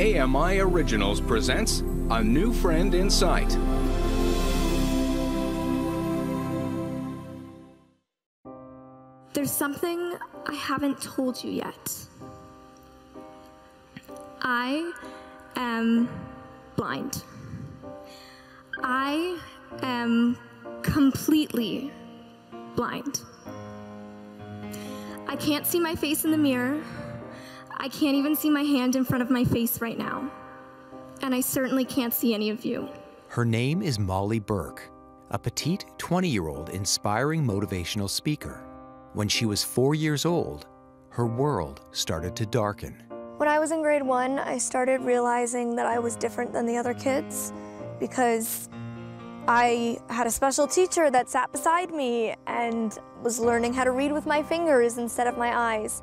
AMI Originals presents A New Friend in Sight. There's something I haven't told you yet. I am blind. I am completely blind. I can't see my face in the mirror. I can't even see my hand in front of my face right now. And I certainly can't see any of you. Her name is Molly Burke, a petite 20 year old inspiring motivational speaker. When she was four years old, her world started to darken. When I was in grade one, I started realizing that I was different than the other kids because I had a special teacher that sat beside me and was learning how to read with my fingers instead of my eyes.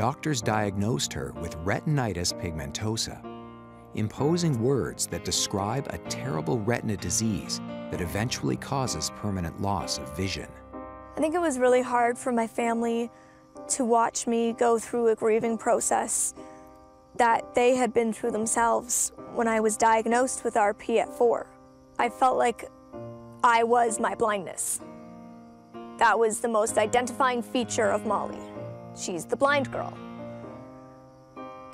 Doctors diagnosed her with retinitis pigmentosa, imposing words that describe a terrible retina disease that eventually causes permanent loss of vision. I think it was really hard for my family to watch me go through a grieving process that they had been through themselves when I was diagnosed with RP at four. I felt like I was my blindness. That was the most identifying feature of Molly. She's the blind girl.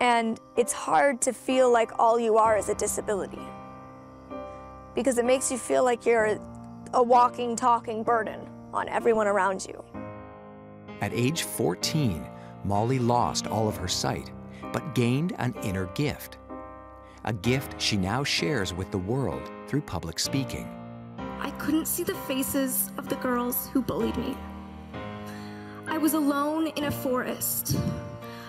And it's hard to feel like all you are is a disability because it makes you feel like you're a walking, talking burden on everyone around you. At age 14, Molly lost all of her sight, but gained an inner gift. A gift she now shares with the world through public speaking. I couldn't see the faces of the girls who bullied me. I was alone in a forest.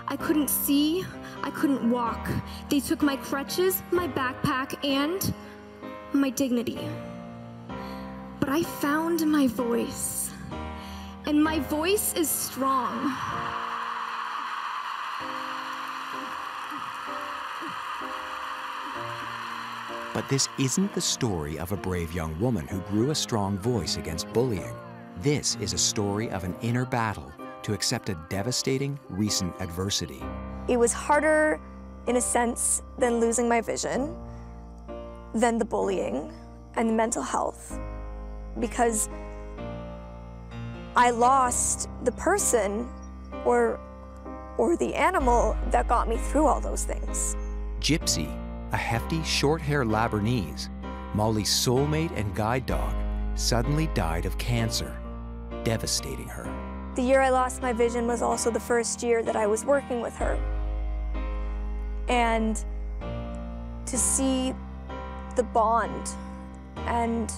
I couldn't see, I couldn't walk. They took my crutches, my backpack, and my dignity. But I found my voice, and my voice is strong. But this isn't the story of a brave young woman who grew a strong voice against bullying. This is a story of an inner battle to accept a devastating recent adversity. It was harder, in a sense, than losing my vision, than the bullying and the mental health, because I lost the person or, or the animal that got me through all those things. Gypsy, a hefty, short haired Labernese, Molly's soulmate and guide dog, suddenly died of cancer, devastating her. The year I lost my vision was also the first year that I was working with her. And to see the bond and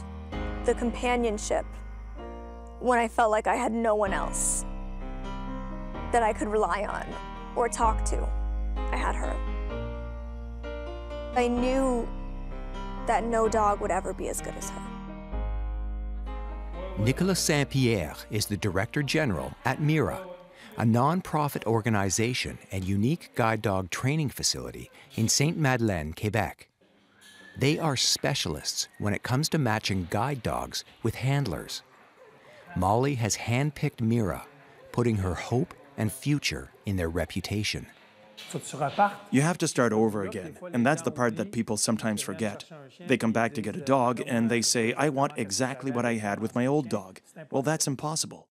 the companionship when I felt like I had no one else that I could rely on or talk to, I had her. I knew that no dog would ever be as good as her. Nicolas Saint Pierre is the Director General at Mira, a non-profit organization and unique guide dog training facility in Sainte Madeleine, Quebec. They are specialists when it comes to matching guide dogs with handlers. Molly has handpicked Mira, putting her hope and future in their reputation. You have to start over again, and that's the part that people sometimes forget. They come back to get a dog and they say, I want exactly what I had with my old dog. Well, that's impossible.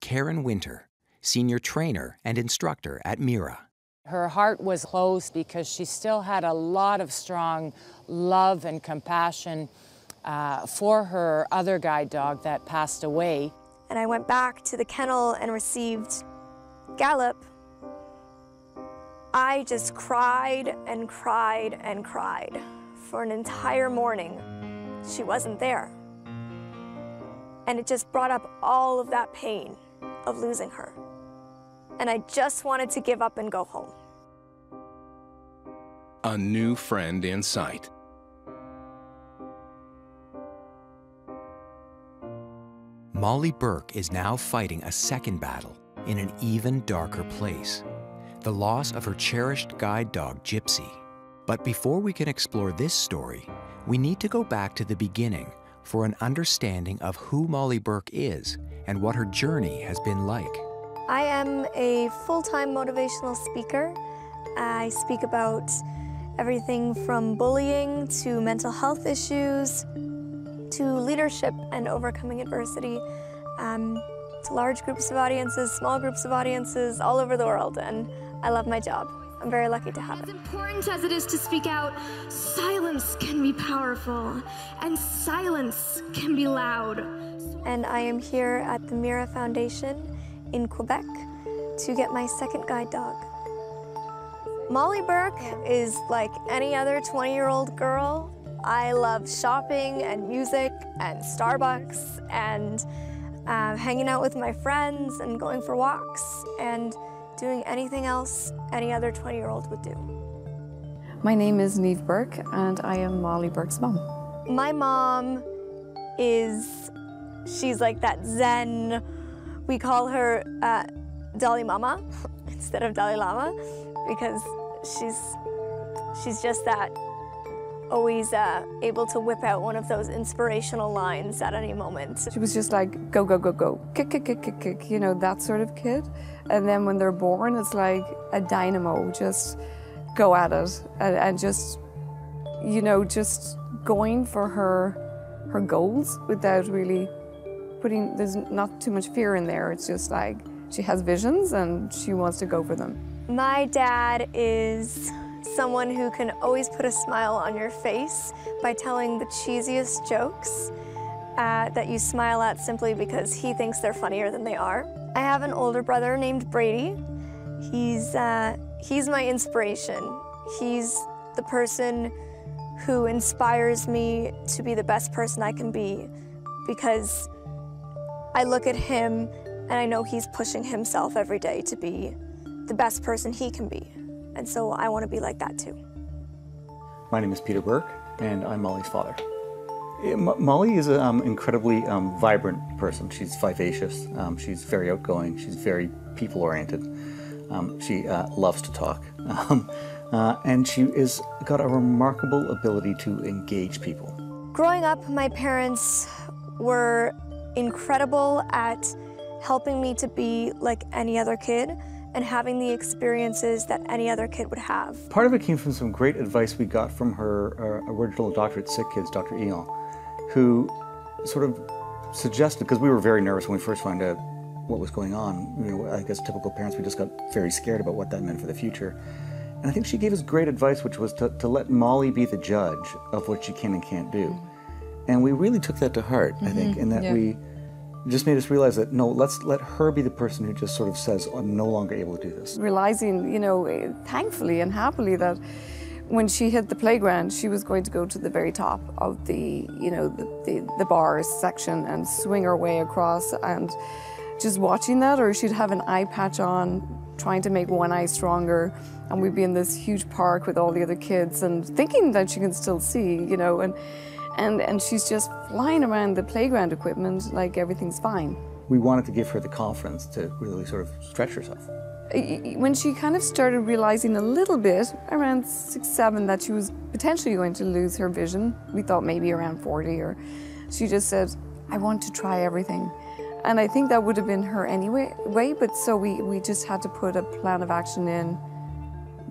Karen Winter, senior trainer and instructor at Mira. Her heart was closed because she still had a lot of strong love and compassion uh, for her other guide dog that passed away. And I went back to the kennel and received Gallop. I just cried and cried and cried for an entire morning. She wasn't there. And it just brought up all of that pain of losing her. And I just wanted to give up and go home. A new friend in sight. Molly Burke is now fighting a second battle in an even darker place the loss of her cherished guide dog, Gypsy. But before we can explore this story, we need to go back to the beginning for an understanding of who Molly Burke is and what her journey has been like. I am a full-time motivational speaker. I speak about everything from bullying to mental health issues to leadership and overcoming adversity um, to large groups of audiences, small groups of audiences all over the world. And I love my job. I'm very lucky to have it. As important as it is to speak out, silence can be powerful, and silence can be loud. And I am here at the Mira Foundation in Quebec to get my second guide dog. Molly Burke is like any other 20 year old girl. I love shopping and music and Starbucks and uh, hanging out with my friends and going for walks and doing anything else any other 20 year old would do. My name is Neve Burke, and I am Molly Burke's mom. My mom is, she's like that Zen, we call her uh, Dalai Mama instead of Dalai Lama because she's, she's just that always uh, able to whip out one of those inspirational lines at any moment. She was just like, go, go, go, go, kick, kick, kick, kick, kick, you know, that sort of kid. And then when they're born, it's like a dynamo, just go at it and, and just, you know, just going for her, her goals without really putting, there's not too much fear in there. It's just like she has visions and she wants to go for them. My dad is someone who can always put a smile on your face by telling the cheesiest jokes uh, that you smile at simply because he thinks they're funnier than they are. I have an older brother named Brady. He's, uh, he's my inspiration. He's the person who inspires me to be the best person I can be because I look at him and I know he's pushing himself every day to be the best person he can be. And so I want to be like that too. My name is Peter Burke, and I'm Molly's father. Eh, Mo- Molly is an um, incredibly um, vibrant person. She's vivacious. Um, she's very outgoing. She's very people-oriented. Um, she uh, loves to talk, um, uh, and she has got a remarkable ability to engage people. Growing up, my parents were incredible at helping me to be like any other kid and having the experiences that any other kid would have. Part of it came from some great advice we got from her uh, original doctor at Sick Kids, Dr. Eon, who sort of suggested, because we were very nervous when we first found out what was going on. You know, I guess typical parents, we just got very scared about what that meant for the future. And I think she gave us great advice, which was to, to let Molly be the judge of what she can and can't do. Mm-hmm. And we really took that to heart, I think, mm-hmm. and that yeah. we just made us realize that no, let's let her be the person who just sort of says, I'm no longer able to do this. realizing, you know, thankfully and happily that when she hit the playground, she was going to go to the very top of the, you know, the, the, the bars section and swing her way across. And just watching that, or she'd have an eye patch on, trying to make one eye stronger. And we'd be in this huge park with all the other kids and thinking that she can still see, you know, and, and, and she's just flying around the playground equipment like everything's fine. We wanted to give her the confidence to really sort of stretch herself. When she kind of started realizing a little bit around six, seven that she was potentially going to lose her vision, we thought maybe around 40, or she just said, I want to try everything. And I think that would have been her anyway, way, but so we, we just had to put a plan of action in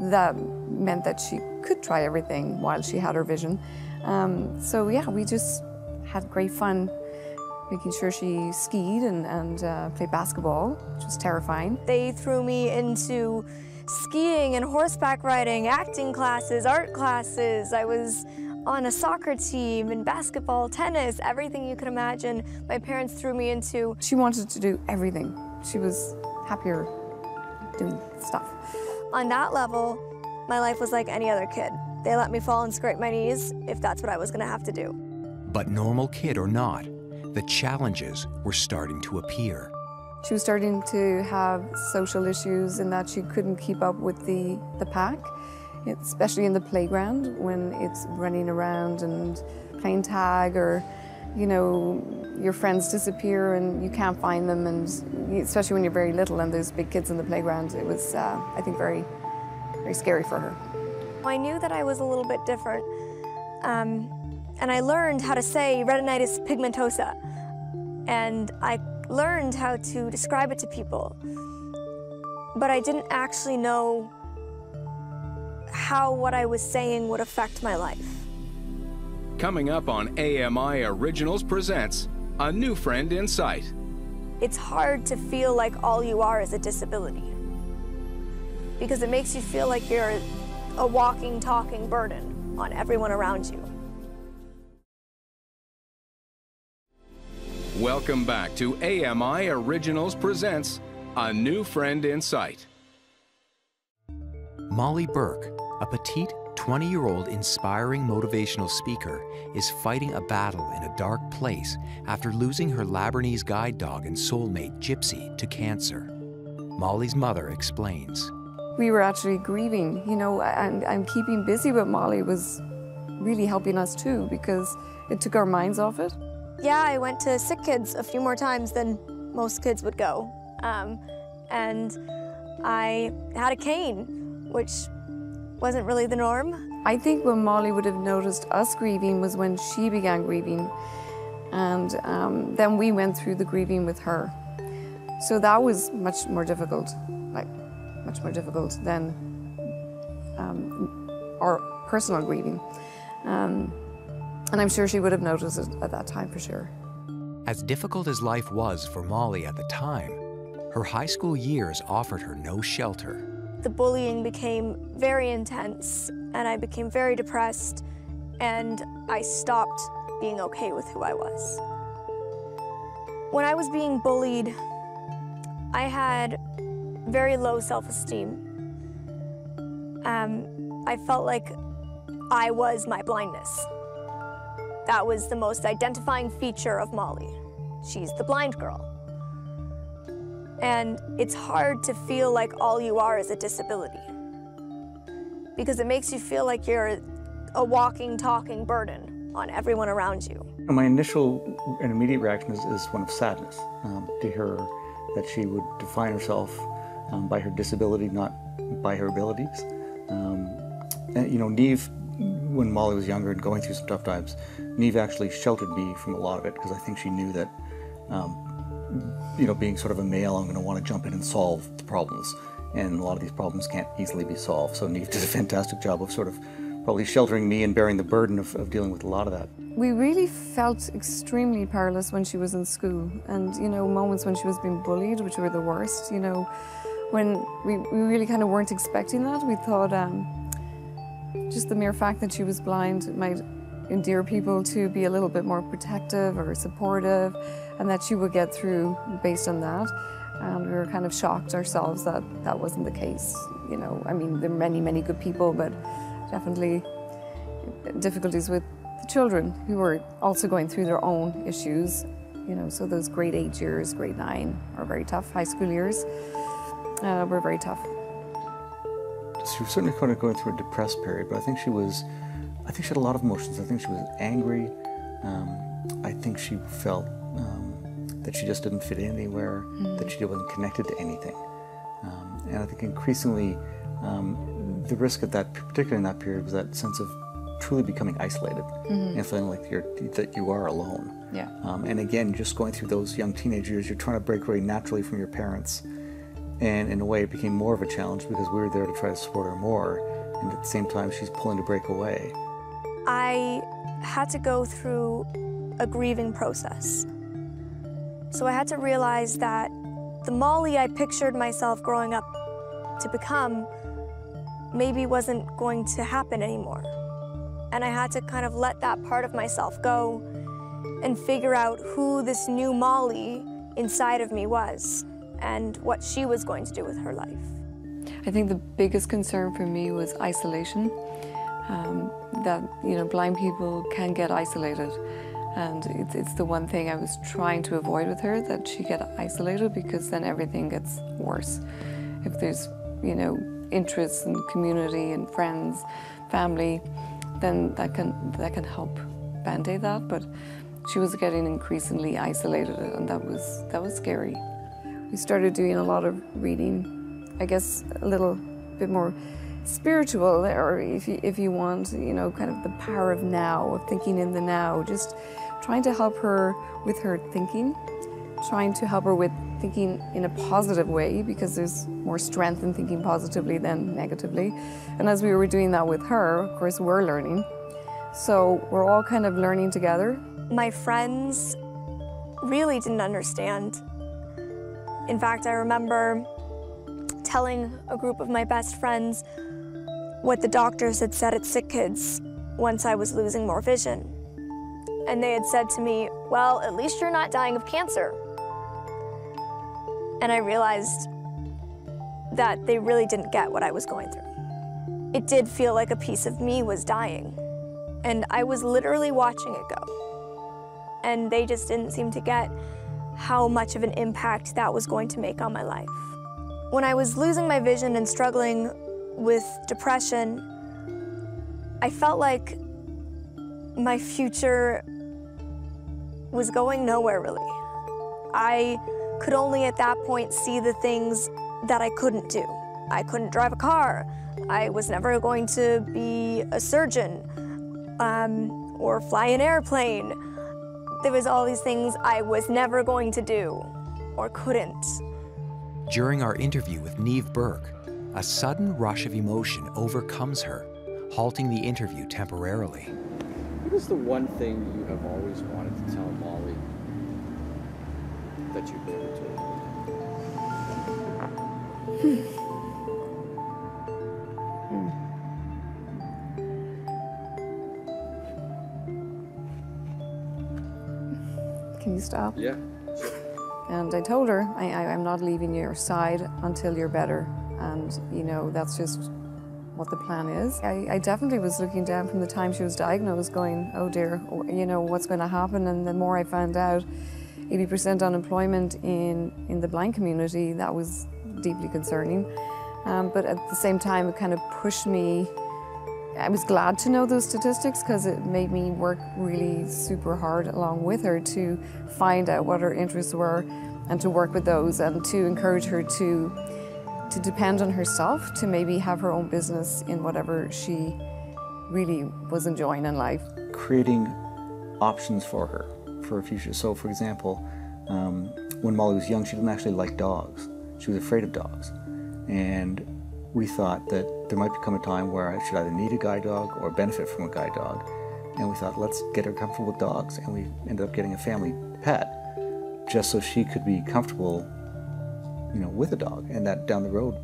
that meant that she could try everything while she had her vision. Um, so yeah, we just had great fun making sure she skied and, and uh, played basketball, which was terrifying. They threw me into skiing and horseback riding, acting classes, art classes. I was on a soccer team and basketball, tennis, everything you could imagine. My parents threw me into. She wanted to do everything. She was happier doing stuff. On that level, my life was like any other kid. They let me fall and scrape my knees if that's what I was gonna have to do. But normal kid or not, the challenges were starting to appear. She was starting to have social issues in that she couldn't keep up with the, the pack, especially in the playground when it's running around and playing tag or, you know, your friends disappear and you can't find them and especially when you're very little and there's big kids in the playground, it was, uh, I think, very, very scary for her. I knew that I was a little bit different. Um, and I learned how to say retinitis pigmentosa. And I learned how to describe it to people. But I didn't actually know how what I was saying would affect my life. Coming up on AMI Originals Presents A New Friend in Sight. It's hard to feel like all you are is a disability because it makes you feel like you're a walking, talking burden on everyone around you. Welcome back to AMI Originals Presents A New Friend in Sight. Molly Burke, a petite 20 year old inspiring motivational speaker, is fighting a battle in a dark place after losing her Labernese guide dog and soulmate, Gypsy, to cancer. Molly's mother explains. We were actually grieving, you know, and, and keeping busy with Molly was really helping us too because it took our minds off it. Yeah, I went to Sick Kids a few more times than most kids would go. Um, and I had a cane, which wasn't really the norm. I think when Molly would have noticed us grieving was when she began grieving. And um, then we went through the grieving with her. So that was much more difficult, like much more difficult than um, our personal grieving. Um, and I'm sure she would have noticed it at that time for sure. As difficult as life was for Molly at the time, her high school years offered her no shelter. The bullying became very intense, and I became very depressed, and I stopped being okay with who I was. When I was being bullied, I had very low self-esteem. Um, I felt like I was my blindness. That was the most identifying feature of Molly. She's the blind girl. And it's hard to feel like all you are is a disability because it makes you feel like you're a walking, talking burden on everyone around you. My initial and immediate reaction is, is one of sadness um, to hear that she would define herself um, by her disability, not by her abilities. Um, and, you know, Neve, when Molly was younger and going through some tough times, Neve actually sheltered me from a lot of it because I think she knew that, um, you know, being sort of a male, I'm going to want to jump in and solve the problems. And a lot of these problems can't easily be solved. So Neve did a fantastic job of sort of probably sheltering me and bearing the burden of, of dealing with a lot of that. We really felt extremely powerless when she was in school. And, you know, moments when she was being bullied, which were the worst, you know, when we, we really kind of weren't expecting that. We thought um, just the mere fact that she was blind might endear people to be a little bit more protective or supportive and that she would get through based on that. And we were kind of shocked ourselves that that wasn't the case. You know, I mean, there are many, many good people, but definitely difficulties with the children who were also going through their own issues. You know, so those grade eight years, grade nine are very tough. High school years uh, were very tough. She was certainly kind of going through a depressed period, but I think she was, I think she had a lot of emotions. I think she was angry. Um, I think she felt um, that she just didn't fit in anywhere, mm. that she wasn't connected to anything. Um, and I think increasingly, um, the risk of that, particularly in that period, was that sense of truly becoming isolated mm-hmm. and feeling like you're that you are alone. Yeah. Um, and again, just going through those young teenage years, you're trying to break away naturally from your parents, and in a way, it became more of a challenge because we were there to try to support her more, and at the same time, she's pulling to break away. I had to go through a grieving process. So I had to realize that the Molly I pictured myself growing up to become maybe wasn't going to happen anymore. And I had to kind of let that part of myself go and figure out who this new Molly inside of me was and what she was going to do with her life. I think the biggest concern for me was isolation. Um, that you know, blind people can get isolated, and it's, it's the one thing I was trying to avoid with her that she get isolated because then everything gets worse. If there's you know interests and community and friends, family, then that can that can help band-aid that. But she was getting increasingly isolated, and that was that was scary. We started doing a lot of reading, I guess a little bit more spiritual, or if you, if you want, you know, kind of the power of now, of thinking in the now, just trying to help her with her thinking, trying to help her with thinking in a positive way because there's more strength in thinking positively than negatively. And as we were doing that with her, of course, we're learning. So we're all kind of learning together. My friends really didn't understand. In fact, I remember telling a group of my best friends what the doctors had said at Sick Kids once I was losing more vision. And they had said to me, well, at least you're not dying of cancer. And I realized that they really didn't get what I was going through. It did feel like a piece of me was dying. And I was literally watching it go. And they just didn't seem to get how much of an impact that was going to make on my life. When I was losing my vision and struggling with depression, I felt like my future was going nowhere really. I could only at that point see the things that I couldn't do. I couldn't drive a car. I was never going to be a surgeon um, or fly an airplane. There was all these things I was never going to do or couldn't. During our interview with Neve Burke, a sudden rush of emotion overcomes her, halting the interview temporarily. What is the one thing you have always wanted to tell Molly that you've never told stop? Yeah. And I told her, I, I, I'm not leaving your side until you're better. And, you know, that's just what the plan is. I, I, definitely was looking down from the time she was diagnosed, going, oh dear, you know, what's going to happen? And the more I found out, 80% unemployment in, in the blind community, that was deeply concerning. Um, but at the same time, it kind of pushed me. I was glad to know those statistics because it made me work really super hard along with her to find out what her interests were and to work with those and to encourage her to to depend on herself to maybe have her own business in whatever she really was enjoying in life. Creating options for her for a future. So, for example, um, when Molly was young, she didn't actually like dogs. She was afraid of dogs. And we thought that there might become a time where I should either need a guide dog or benefit from a guide dog. And we thought, let's get her comfortable with dogs. And we ended up getting a family pet just so she could be comfortable you know, with a dog, and that down the road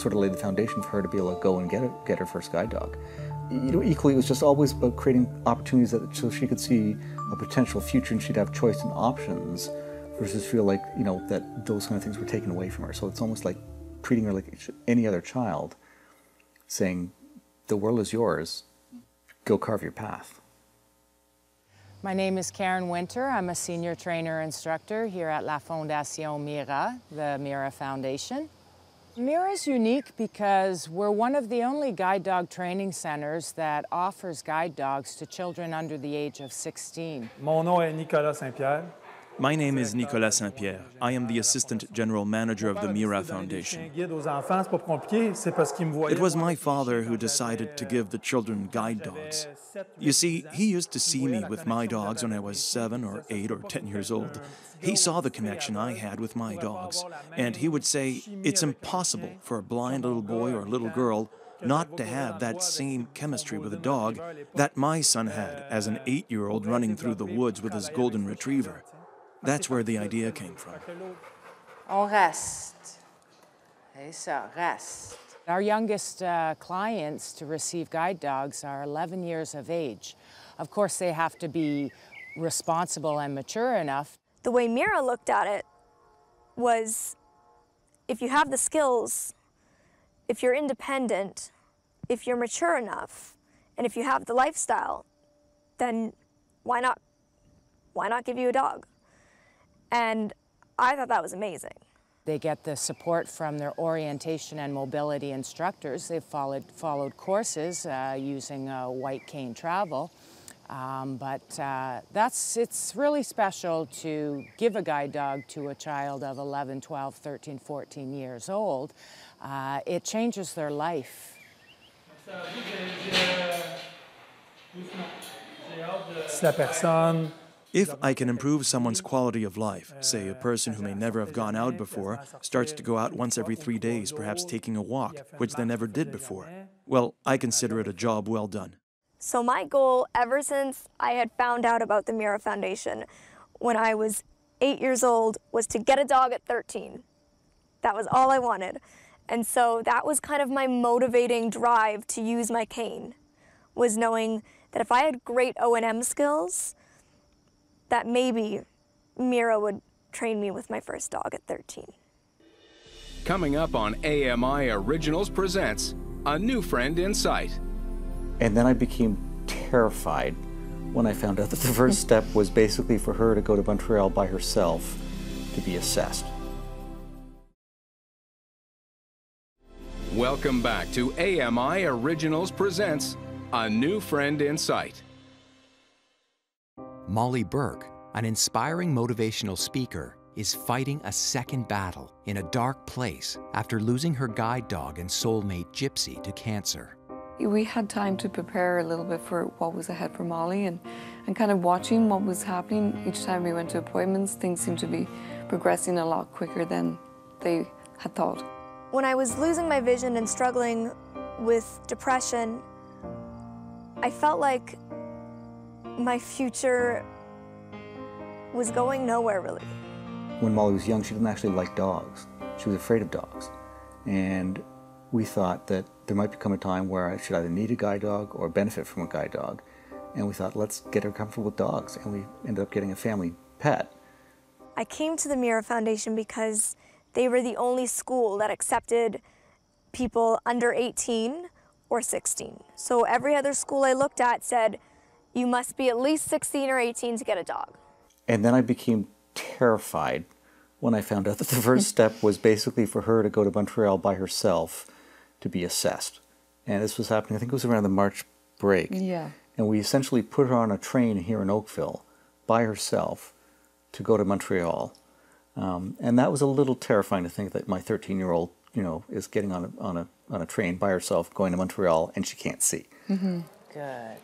sort of laid the foundation for her to be able to go and get it, get her first guide dog. You know, equally, it was just always about creating opportunities that so she could see a potential future and she'd have choice and options, versus feel like you know that those kind of things were taken away from her. So it's almost like treating her like any other child, saying, "The world is yours. Go carve your path." My name is Karen Winter. I'm a senior trainer instructor here at La Fondation Mira, the Mira Foundation. Mira is unique because we're one of the only guide dog training centers that offers guide dogs to children under the age of 16. Mon nom est Nicolas Saint-Pierre. My name is Nicolas Saint Pierre. I am the Assistant General Manager of the Mira Foundation. It was my father who decided to give the children guide dogs. You see, he used to see me with my dogs when I was seven or eight or ten years old. He saw the connection I had with my dogs, and he would say, It's impossible for a blind little boy or little girl not to have that same chemistry with a dog that my son had as an eight year old running through the woods with his golden retriever. That's where the idea came from. On reste. Et ça, reste. Our youngest uh, clients to receive guide dogs are 11 years of age. Of course, they have to be responsible and mature enough. The way Mira looked at it was if you have the skills, if you're independent, if you're mature enough, and if you have the lifestyle, then why not why not give you a dog? And I thought that was amazing. They get the support from their orientation and mobility instructors. They've followed, followed courses uh, using uh, White Cane Travel. Um, but uh, that's, it's really special to give a guide dog to a child of 11, 12, 13, 14 years old. Uh, it changes their life. Si la personne If I can improve someone's quality of life, say a person who may never have gone out before starts to go out once every three days, perhaps taking a walk, which they never did before, well, I consider it a job well done. So my goal ever since I had found out about the Mira Foundation when I was eight years old was to get a dog at 13. That was all I wanted. And so that was kind of my motivating drive to use my cane, was knowing that if I had great O&M skills, that maybe Mira would train me with my first dog at 13. Coming up on AMI Originals Presents A New Friend in Sight. And then I became terrified when I found out that the first step was basically for her to go to Montreal by herself to be assessed. Welcome back to AMI Originals Presents A New Friend in Sight. Molly Burke, an inspiring motivational speaker, is fighting a second battle in a dark place after losing her guide dog and soulmate Gypsy to cancer. We had time to prepare a little bit for what was ahead for Molly and, and kind of watching what was happening. Each time we went to appointments, things seemed to be progressing a lot quicker than they had thought. When I was losing my vision and struggling with depression, I felt like my future was going nowhere really. When Molly was young, she didn't actually like dogs. She was afraid of dogs. And we thought that there might become a time where I should either need a guide dog or benefit from a guide dog. And we thought, let's get her comfortable with dogs. And we ended up getting a family pet. I came to the Mira Foundation because they were the only school that accepted people under 18 or 16. So every other school I looked at said, you must be at least 16 or 18 to get a dog. And then I became terrified when I found out that the first step was basically for her to go to Montreal by herself to be assessed. And this was happening, I think it was around the March break. Yeah. And we essentially put her on a train here in Oakville by herself to go to Montreal. Um, and that was a little terrifying to think that my 13 year old, you know, is getting on a, on, a, on a train by herself going to Montreal and she can't see. Mm-hmm. Good.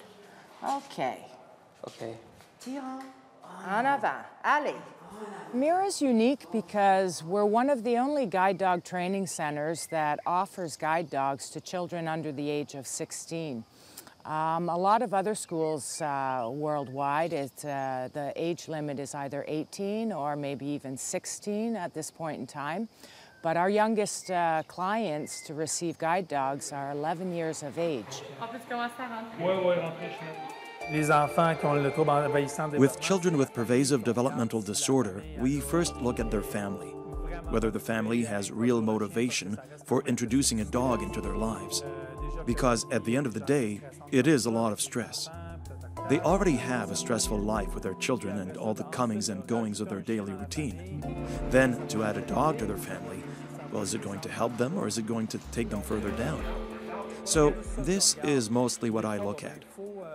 Okay. Okay. En avant. Allez. Mira's unique because we're one of the only guide dog training centers that offers guide dogs to children under the age of 16. Um, a lot of other schools uh, worldwide, it, uh, the age limit is either 18 or maybe even 16 at this point in time. But our youngest uh, clients to receive guide dogs are 11 years of age. With children with pervasive developmental disorder, we first look at their family, whether the family has real motivation for introducing a dog into their lives. Because at the end of the day, it is a lot of stress. They already have a stressful life with their children and all the comings and goings of their daily routine. Then, to add a dog to their family, well, is it going to help them or is it going to take them further down? So, this is mostly what I look at.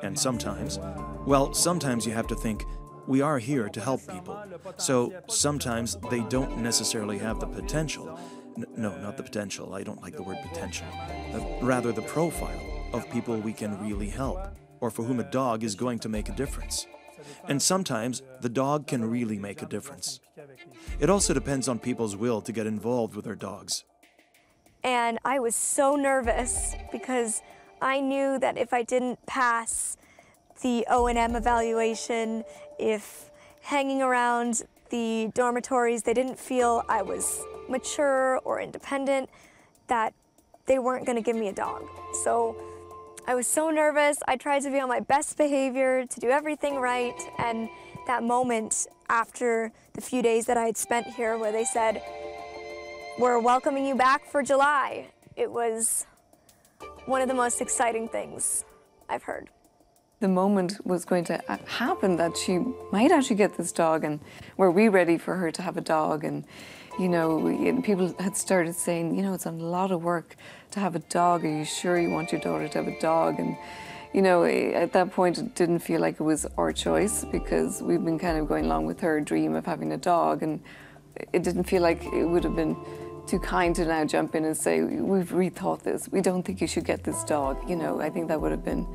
And sometimes, well, sometimes you have to think, we are here to help people. So sometimes they don't necessarily have the potential. N- no, not the potential. I don't like the word potential. Uh, rather, the profile of people we can really help, or for whom a dog is going to make a difference. And sometimes the dog can really make a difference. It also depends on people's will to get involved with their dogs. And I was so nervous because I knew that if I didn't pass the O&M evaluation, if hanging around the dormitories they didn't feel I was mature or independent, that they weren't going to give me a dog. So I was so nervous. I tried to be on my best behavior, to do everything right. And that moment after the few days that I had spent here where they said, we're welcoming you back for July, it was one of the most exciting things I've heard. The moment was going to uh, happen that she might actually get this dog, and were we ready for her to have a dog? And you know, people had started saying, you know, it's a lot of work to have a dog. Are you sure you want your daughter to have a dog? And you know, eh, at that point, it didn't feel like it was our choice because we've been kind of going along with her dream of having a dog, and it didn't feel like it would have been too kind to now jump in and say, we've rethought this. We don't think you should get this dog. You know, I think that would have been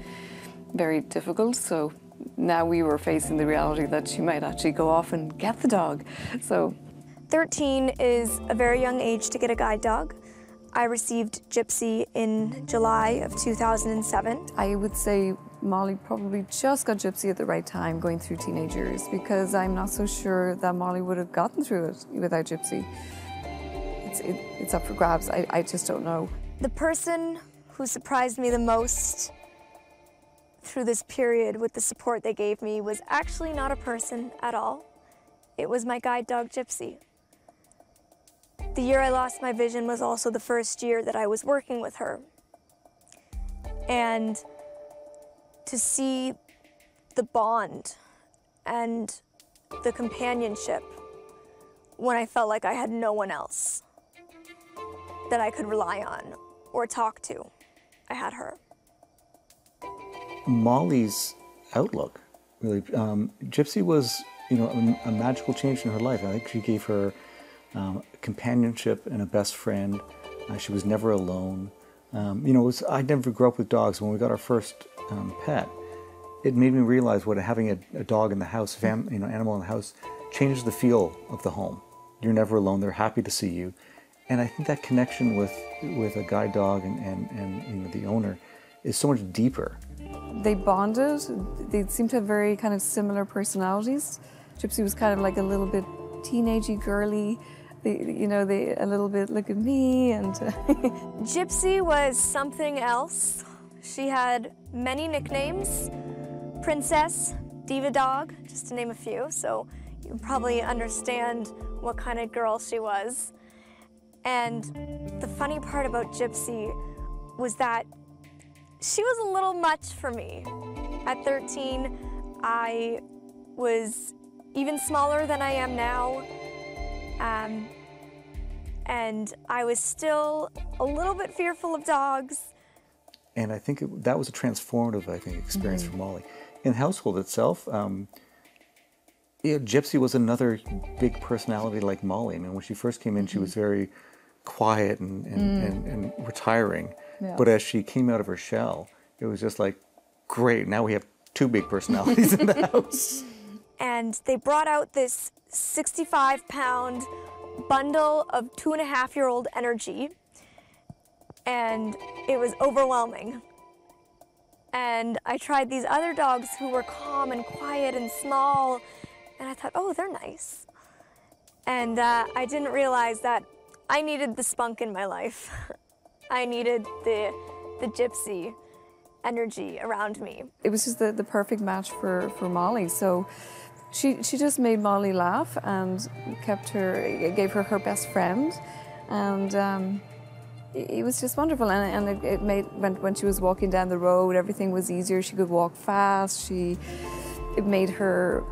very difficult. So now we were facing the reality that she might actually go off and get the dog. So 13 is a very young age to get a guide dog. I received Gypsy in July of 2007. I would say Molly probably just got Gypsy at the right time going through teenage years because I'm not so sure that Molly would have gotten through it without Gypsy. It's, it, it's up for grabs. I, I just don't know. The person who surprised me the most through this period with the support they gave me was actually not a person at all. It was my guide dog, Gypsy. The year I lost my vision was also the first year that I was working with her. And to see the bond and the companionship when I felt like I had no one else that I could rely on or talk to, I had her. Molly's outlook, really. Um, Gypsy was, you know, a, a, magical change in her life. I think she gave her um, companionship and a best friend. Uh, she was never alone. Um, you know, I never grew up with dogs. When we got our first um, pet, it made me realize what having a, a dog in the house, fam, you know, animal in the house, changes the feel of the home. You're never alone. They're happy to see you, and I think that connection with with a guide dog and and, and you know the owner is so much deeper. They bonded. They seemed to have very kind of similar personalities. Gypsy was kind of like a little bit teenagey, girly. They, you know, they a little bit look at me and. Gypsy was something else. She had many nicknames: Princess, Diva Dog, just to name a few. So you probably understand what kind of girl she was. And the funny part about Gypsy was that she was a little much for me. At 13, I was even smaller than I am now. Um, and I was still a little bit fearful of dogs. And I think it, that was a transformative, I think, experience mm-hmm. for Molly. In the household itself, um, yeah, Gypsy was another big personality like Molly. I mean, when she first came in, mm-hmm. she was very quiet and, and, mm. and, and retiring. Yeah. But as she came out of her shell, it was just like, great, now we have two big personalities in the house. And they brought out this 65 pound bundle of two and a half year old energy. And it was overwhelming. And I tried these other dogs who were calm and quiet and small. And I thought, oh, they're nice. And uh, I didn't realize that I needed the spunk in my life. I needed the, the gypsy energy around me. It was just the, the perfect match for, for Molly. So she, she just made Molly laugh and kept her, gave her her best friend. And um, it, was just wonderful. And, and it, it, made, when, when she was walking down the road, everything was easier. She could walk fast. She, it made her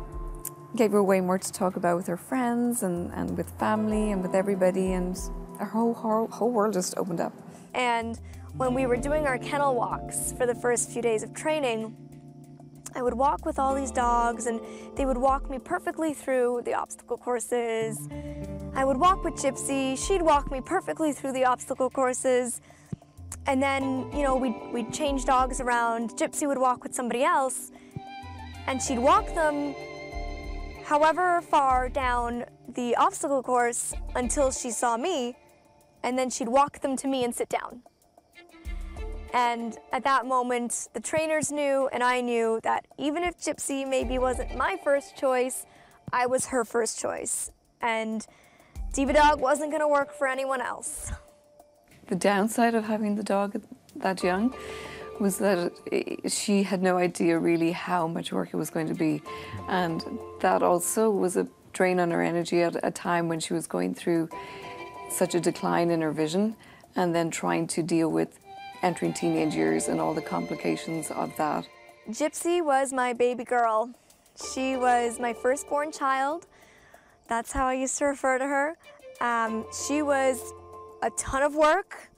gave her way more to talk about with her friends and, and with family and with everybody and her whole, whole, whole world just opened up. And when we were doing our kennel walks for the first few days of training, I would walk with all these dogs and they would walk me perfectly through the obstacle courses. I would walk with Gypsy, she'd walk me perfectly through the obstacle courses. And then, you know, we'd, we'd change dogs around. Gypsy would walk with somebody else and she'd walk them however far down the obstacle course until she saw me, and then she'd walk them to me and sit down. And at that moment, the trainers knew and I knew that even if Gypsy maybe wasn't my first choice, I was her first choice. And Diva Dog wasn't gonna work for anyone else. The downside of having the dog that young was that she had no idea really how much work it was going to be. And that also was a drain on her energy at a time when she was going through such a decline in her vision and then trying to deal with entering teenage years and all the complications of that. Gypsy was my baby girl. She was my firstborn child. That's how I used to refer to her. Um, she was a ton of work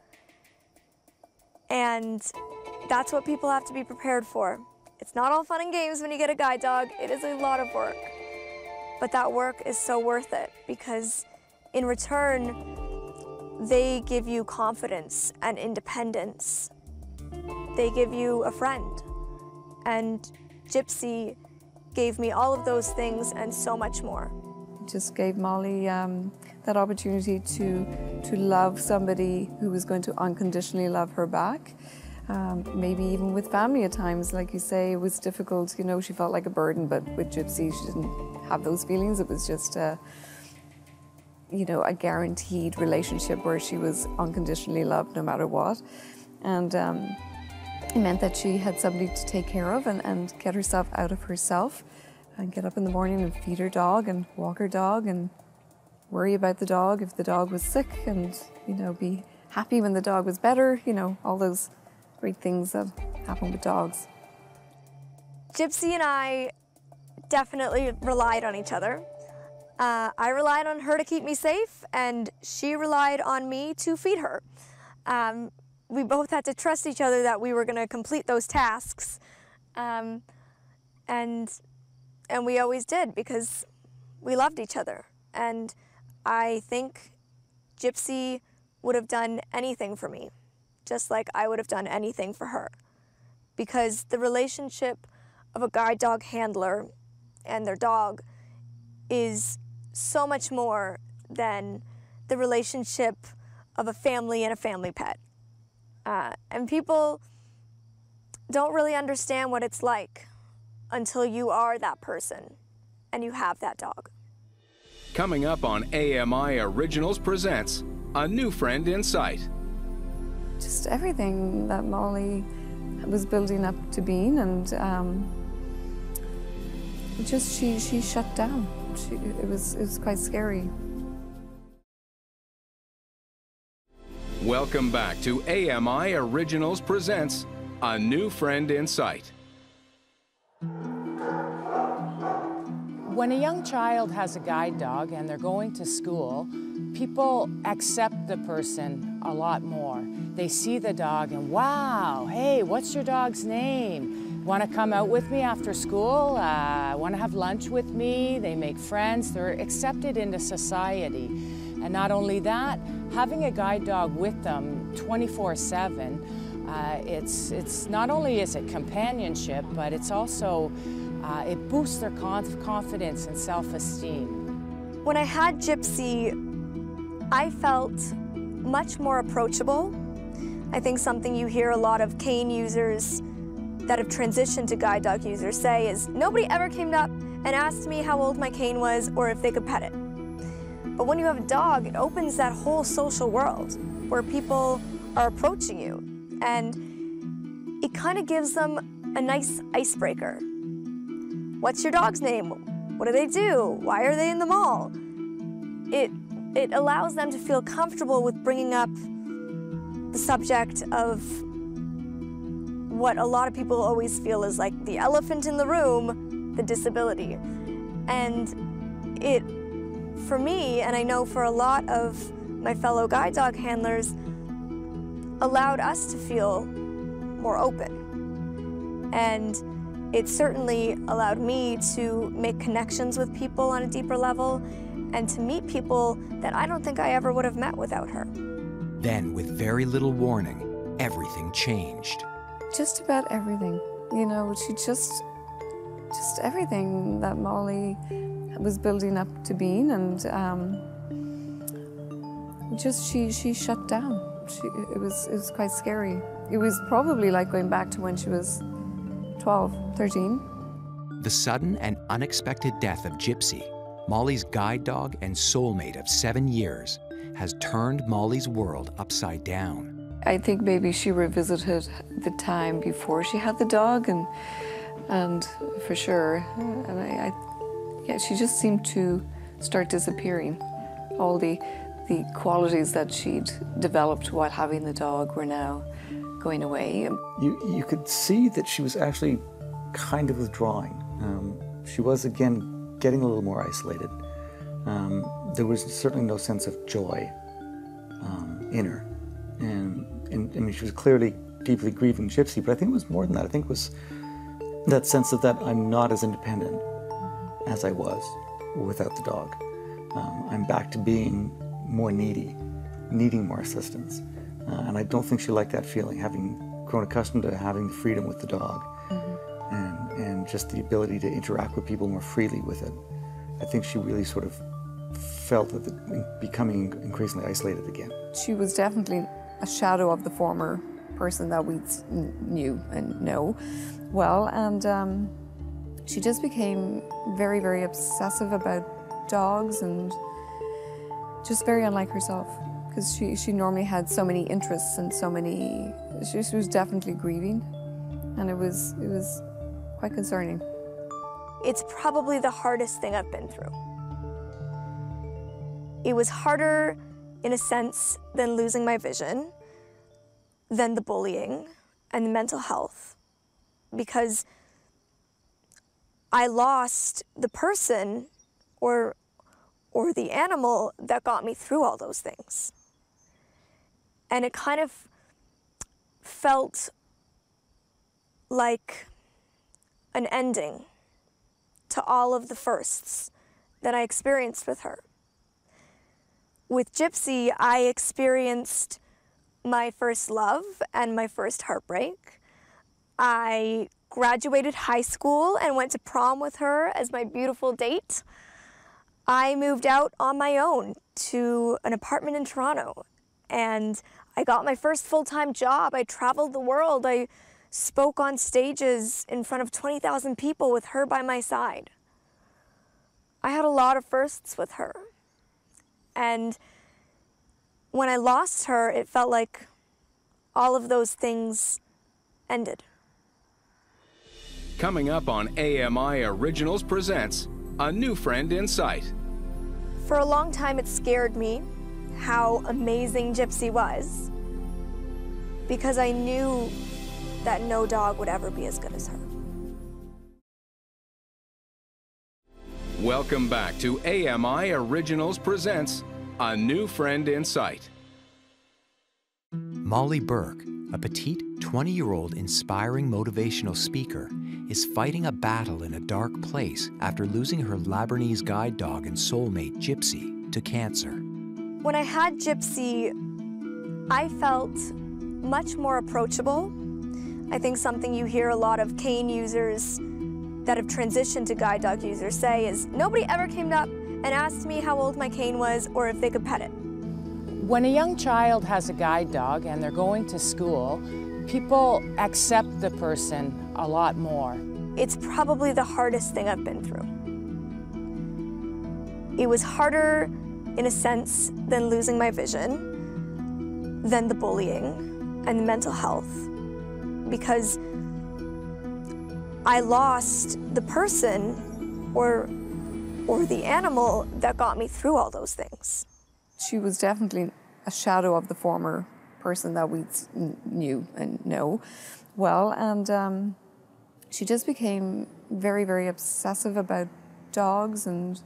and that's what people have to be prepared for. It's not all fun and games when you get a guide dog. It is a lot of work. But that work is so worth it because in return, they give you confidence and independence. They give you a friend. And Gypsy gave me all of those things and so much more. Just gave Molly um, that opportunity to, to love somebody who was going to unconditionally love her back. Um, maybe even with family at times, like you say, it was difficult. You know, she felt like a burden, but with Gypsy, she didn't have those feelings. It was just a, you know, a guaranteed relationship where she was unconditionally loved no matter what. And um, it meant that she had somebody to take care of and, and get herself out of herself and get up in the morning and feed her dog and walk her dog and worry about the dog if the dog was sick and, you know, be happy when the dog was better, you know, all those great things that happen with dogs. Gypsy and I definitely relied on each other. Uh, I relied on her to keep me safe, and she relied on me to feed her. Um, we both had to trust each other that we were going to complete those tasks, um, and and we always did because we loved each other. And I think Gypsy would have done anything for me, just like I would have done anything for her, because the relationship of a guide dog handler and their dog is so much more than the relationship of a family and a family pet. Uh, and people don't really understand what it's like until you are that person and you have that dog. Coming up on AMI Originals Presents A New Friend in Sight. Just everything that Molly was building up to being, and um, just she she shut down. She, it was it was quite scary. Welcome back to AMI Originals Presents A New Friend in Sight. When a young child has a guide dog and they're going to school, people accept the person a lot more. They see the dog and, wow, hey, what's your dog's name? Want to come out with me after school? Uh, Want to have lunch with me? They make friends. They're accepted into society. And not only that, having a guide dog with them 24 7, uh, it's, it's not only is it companionship, but it's also uh, it boosts their confidence and self-esteem. When I had Gypsy, I felt much more approachable. I think something you hear a lot of cane users that have transitioned to guide dog users say is nobody ever came up and asked me how old my cane was or if they could pet it. But when you have a dog, it opens that whole social world where people are approaching you and it kind of gives them a nice icebreaker What's your dog's name? What do they do? Why are they in the mall? It, it allows them to feel comfortable with bringing up the subject of what a lot of people always feel is like the elephant in the room, the disability. And it, for me, and I know for a lot of my fellow guide dog handlers, allowed us to feel more open. And it certainly allowed me to make connections with people on a deeper level and to meet people that I don't think I ever would have met without her. Then, with very little warning, everything changed. Just about everything. You know, she just, just everything that Molly was building up to being, and um, just she she shut down. She, it was it was quite scary. It was probably like going back to when she was 12, 13. The sudden and unexpected death of Gypsy, Molly's guide dog and soulmate of seven years, has turned Molly's world upside down. I think maybe she revisited the time before she had the dog, and and for sure, and I, I yeah, she just seemed to start disappearing. All the the qualities that she'd developed while having the dog were now going away. You, you could see that she was actually kind of withdrawing. Um, she was, again, getting a little more isolated. Um, there was certainly no sense of joy um, in her. And, and, I mean, she was clearly deeply grieving Gypsy, but I think it was more than that. I think it was that sense of that I'm not as independent as I was without the dog. Um, I'm back to being more needy, needing more assistance. Uh, and I don't think she liked that feeling, having grown accustomed to having the freedom with the dog. Mm-hmm. And, and and just the ability to interact with people more freely with it. I think she really sort of felt that the, becoming increasingly isolated again. She was definitely a shadow of the former person that we knew and know well, and um, she just became very, very obsessive about dogs and just very unlike herself because she, she normally had so many interests and so many she, she was definitely grieving and it was it was quite concerning. It's probably the hardest thing i've been through. It was harder in a sense than losing my vision than the bullying and the mental health because I lost the person or or the animal that got me through all those things. And it kind of felt like an ending to all of the firsts that I experienced with her. With Gypsy, I experienced my first love and my first heartbreak. I graduated high school and went to prom with her as my beautiful date. I moved out on my own to an apartment in Toronto and I got my first full time job. I traveled the world. I spoke on stages in front of 20,000 people with her by my side. I had a lot of firsts with her. And when I lost her, it felt like all of those things ended. Coming up on AMI Originals Presents A New Friend in Sight. For a long time, it scared me how amazing Gypsy was because I knew that no dog would ever be as good as her. Welcome back to AMI Originals Presents A New Friend in Sight. Molly Burke, a petite 20 year old inspiring motivational speaker, is fighting a battle in a dark place after losing her Labernese guide dog and soulmate Gypsy to cancer. When I had Gypsy, I felt much more approachable. I think something you hear a lot of cane users that have transitioned to guide dog users say is nobody ever came up and asked me how old my cane was or if they could pet it. When a young child has a guide dog and they're going to school, people accept the person a lot more. It's probably the hardest thing I've been through. It was harder in a sense than losing my vision, than the bullying and the mental health, because I lost the person or or the animal that got me through all those things. She was definitely a shadow of the former person that we knew and know well, and um, she just became very, very obsessive about dogs and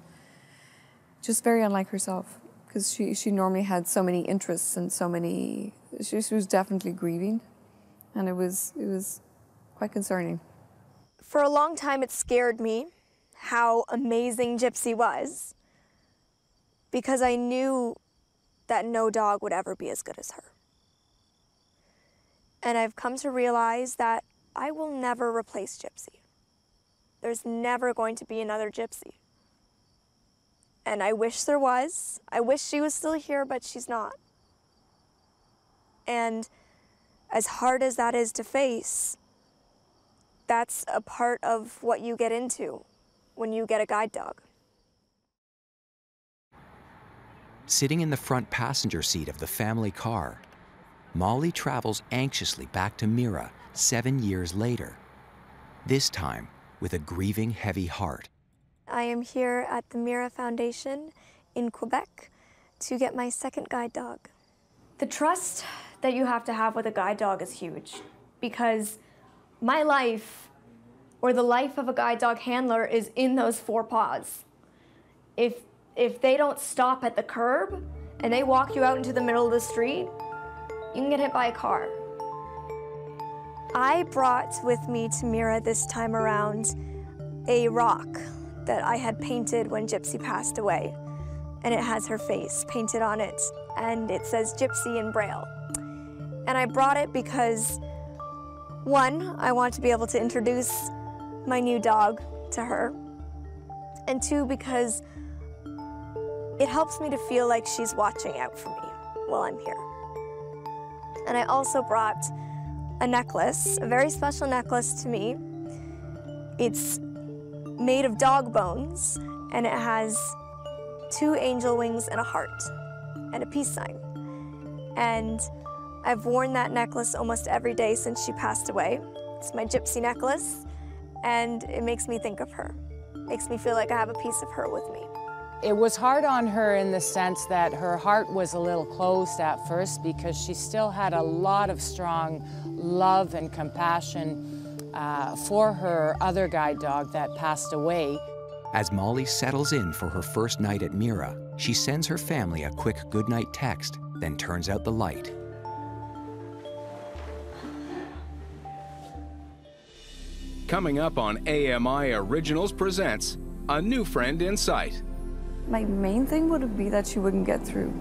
just very unlike herself because she, she normally had so many interests and so many she, she was definitely grieving and it was it was quite concerning for a long time it scared me how amazing gypsy was because i knew that no dog would ever be as good as her and i've come to realize that i will never replace gypsy there's never going to be another gypsy and I wish there was. I wish she was still here, but she's not. And as hard as that is to face, that's a part of what you get into when you get a guide dog. Sitting in the front passenger seat of the family car, Molly travels anxiously back to Mira seven years later, this time with a grieving, heavy heart. I am here at the Mira Foundation in Quebec to get my second guide dog. The trust that you have to have with a guide dog is huge because my life or the life of a guide dog handler is in those four paws. If, if they don't stop at the curb and they walk you out into the middle of the street, you can get hit by a car. I brought with me to Mira this time around a rock that I had painted when Gypsy passed away. And it has her face painted on it, and it says Gypsy in Braille. And I brought it because, one, I want to be able to introduce my new dog to her, and two, because it helps me to feel like she's watching out for me while I'm here. And I also brought a necklace, a very special necklace to me. It's made of dog bones, and it has two angel wings and a heart and a peace sign. And I've worn that necklace almost every day since she passed away. It's my gypsy necklace, and it makes me think of her. Makes me feel like I have a piece of her with me. It was hard on her in the sense that her heart was a little closed at first because she still had a lot of strong love and compassion uh, for her other guide dog that passed away. As Molly settles in for her first night at Mira, she sends her family a quick goodnight text, then turns out the light. Coming up on AMI Originals Presents A New Friend in Sight. My main thing would be that she wouldn't get through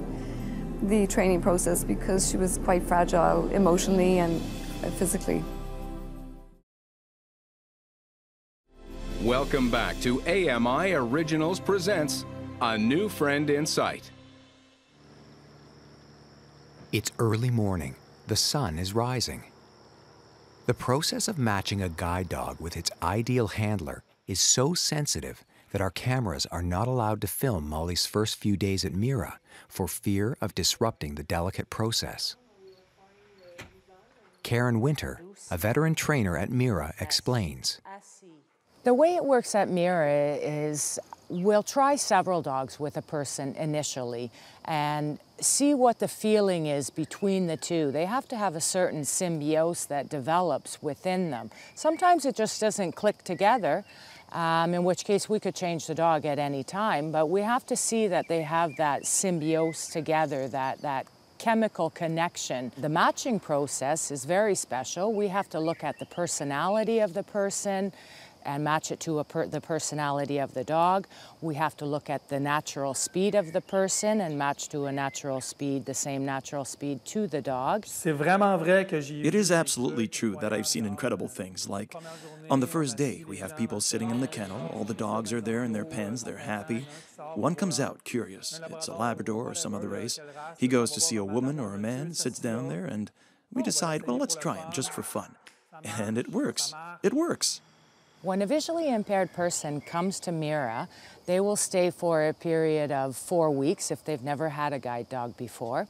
the training process because she was quite fragile emotionally and physically. Welcome back to AMI Originals Presents A New Friend in Sight. It's early morning. The sun is rising. The process of matching a guide dog with its ideal handler is so sensitive that our cameras are not allowed to film Molly's first few days at Mira for fear of disrupting the delicate process. Karen Winter, a veteran trainer at Mira, explains. The way it works at Mira is we'll try several dogs with a person initially and see what the feeling is between the two. They have to have a certain symbiosis that develops within them. Sometimes it just doesn't click together, um, in which case we could change the dog at any time, but we have to see that they have that symbiosis together, that, that chemical connection. The matching process is very special. We have to look at the personality of the person, and match it to per the personality of the dog. We have to look at the natural speed of the person and match to a natural speed, the same natural speed to the dog. It is absolutely true that I've seen incredible things, like on the first day, we have people sitting in the kennel, all the dogs are there in their pens, they're happy. One comes out curious, it's a Labrador or some other race. He goes to see a woman or a man, sits down there, and we decide, well, let's try him just for fun. And it works. It works. When a visually impaired person comes to Mira, they will stay for a period of four weeks if they've never had a guide dog before.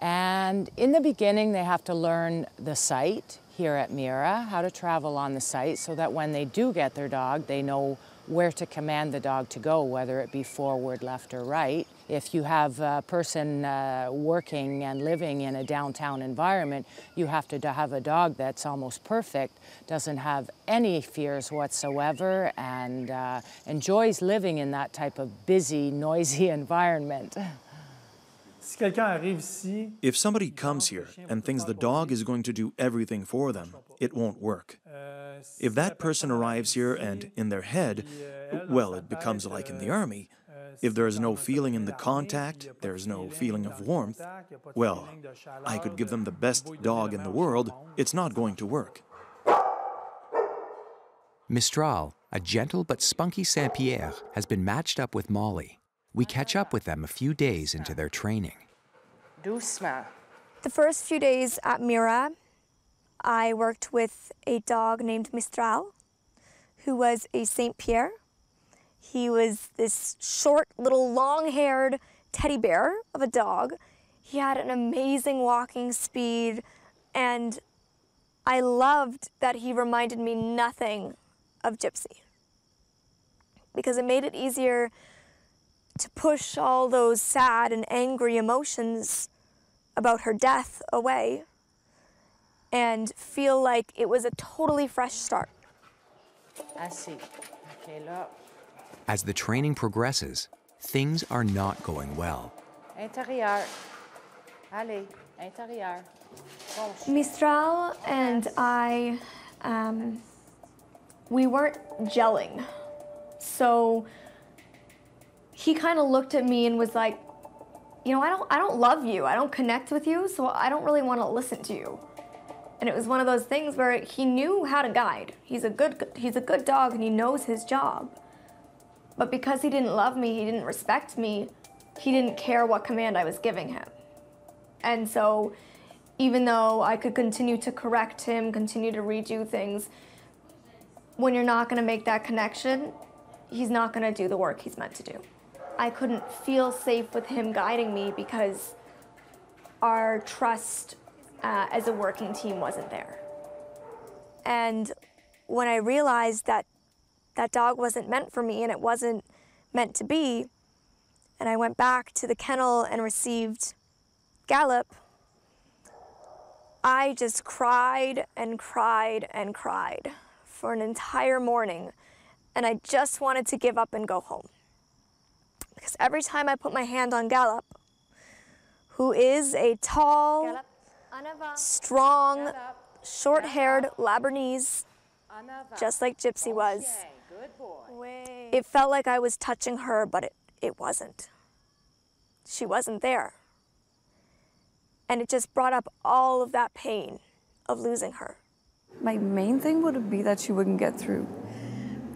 And in the beginning, they have to learn the site here at Mira, how to travel on the site, so that when they do get their dog, they know where to command the dog to go, whether it be forward, left, or right. If you have a person uh, working and living in a downtown environment, you have to have a dog that's almost perfect, doesn't have any fears whatsoever, and uh, enjoys living in that type of busy, noisy environment. If somebody comes here and thinks the dog is going to do everything for them, it won't work. If that person arrives here and in their head, well, it becomes like in the army. If there is no feeling in the contact, there is no feeling of warmth, well, I could give them the best dog in the world, it's not going to work. Mistral, a gentle but spunky Saint Pierre, has been matched up with Molly. We catch up with them a few days into their training. The first few days at Mira, I worked with a dog named Mistral, who was a Saint Pierre. He was this short, little, long haired teddy bear of a dog. He had an amazing walking speed, and I loved that he reminded me nothing of Gypsy because it made it easier to push all those sad and angry emotions about her death away and feel like it was a totally fresh start. Ah, As the training progresses, things are not going well. Intérieur. Allez, intérieur. Mistral and I, um, we weren't gelling. So he kind of looked at me and was like, you know, I don't, I don't love you. I don't connect with you, so I don't really want to listen to you. And it was one of those things where he knew how to guide. He's a good he's a good dog and he knows his job. But because he didn't love me, he didn't respect me, he didn't care what command I was giving him. And so even though I could continue to correct him, continue to redo things, when you're not going to make that connection, he's not going to do the work he's meant to do. I couldn't feel safe with him guiding me because our trust uh, as a working team wasn't there. And when I realized that that dog wasn't meant for me and it wasn't meant to be, and I went back to the kennel and received Gallop, I just cried and cried and cried for an entire morning. And I just wanted to give up and go home. Because every time I put my hand on Gallop, who is a tall, strong, short haired Labernese, just like Gypsy was, it felt like I was touching her, but it, it wasn't. She wasn't there. And it just brought up all of that pain of losing her. My main thing would be that she wouldn't get through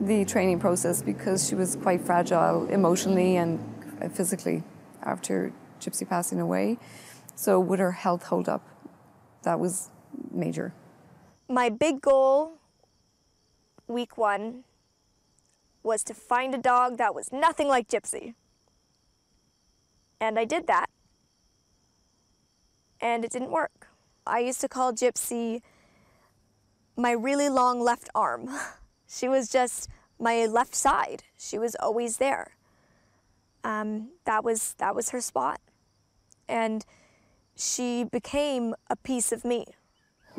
the training process because she was quite fragile emotionally and physically after Gypsy passing away. So, would her health hold up? That was major. My big goal, week one, was to find a dog that was nothing like Gypsy. And I did that. And it didn't work. I used to call Gypsy my really long left arm. She was just my left side. She was always there. Um, that was that was her spot, and she became a piece of me.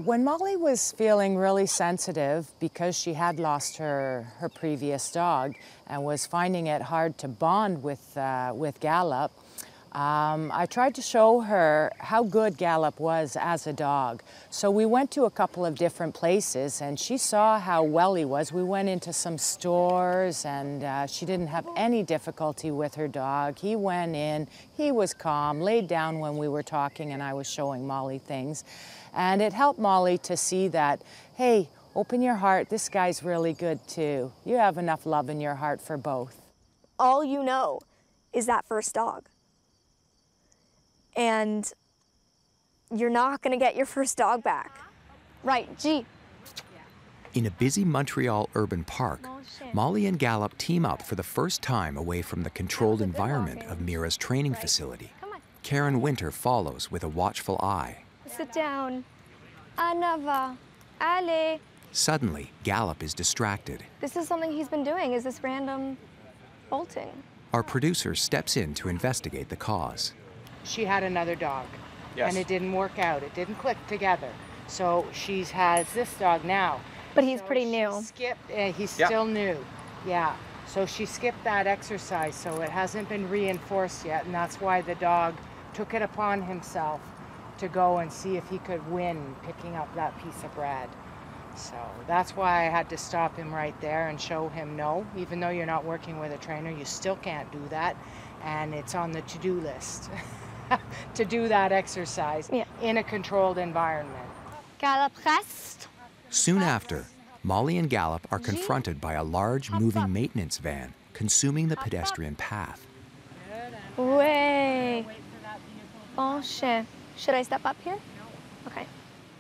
When Molly was feeling really sensitive because she had lost her, her previous dog and was finding it hard to bond with, uh, with Gallop, um, I tried to show her how good Gallop was as a dog. So we went to a couple of different places and she saw how well he was. We went into some stores and uh, she didn't have any difficulty with her dog. He went in, he was calm, laid down when we were talking and I was showing Molly things. And it helped Molly to see that, hey, open your heart, this guy's really good too. You have enough love in your heart for both. All you know is that first dog and you're not going to get your first dog back. Right, G. In a busy Montreal urban park, oh, Molly and Gallop team up for the first time away from the controlled environment of Mira's training facility. Karen Winter follows with a watchful eye. Sit down. Anava. Ale. Suddenly, Gallop is distracted. This is something he's been doing, is this random bolting. Our producer steps in to investigate the cause she had another dog. Yes. And it didn't work out. It didn't click together. So she has this dog now. But he's so pretty new. Skipped. Uh, he's yeah. still new. Yeah. So she skipped that exercise, so it hasn't been reinforced yet, and that's why the dog took it upon himself to go and see if he could win picking up that piece of bread. So that's why I had to stop him right there and show him no, even though you're not working with a trainer, you still can't do that, and it's on the to-do list. to do that exercise yeah. in a controlled environment. Gallop rest. Soon after, Molly and Gallop are confronted by a large moving maintenance van consuming the pedestrian path. Way. Bon chien. Should I step up here? No. Okay.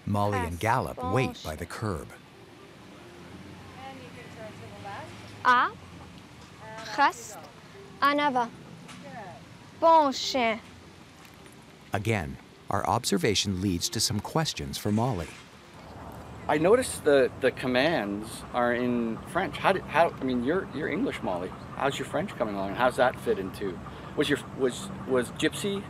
Molly and Gallop wait by the curb. A. Rest. En avant. Bon chien. Again, our observation leads to some questions for Molly. I noticed the, the commands are in French. How did how I mean you're you're English, Molly. How's your French coming along? How's that fit into? Was your was was Gypsy?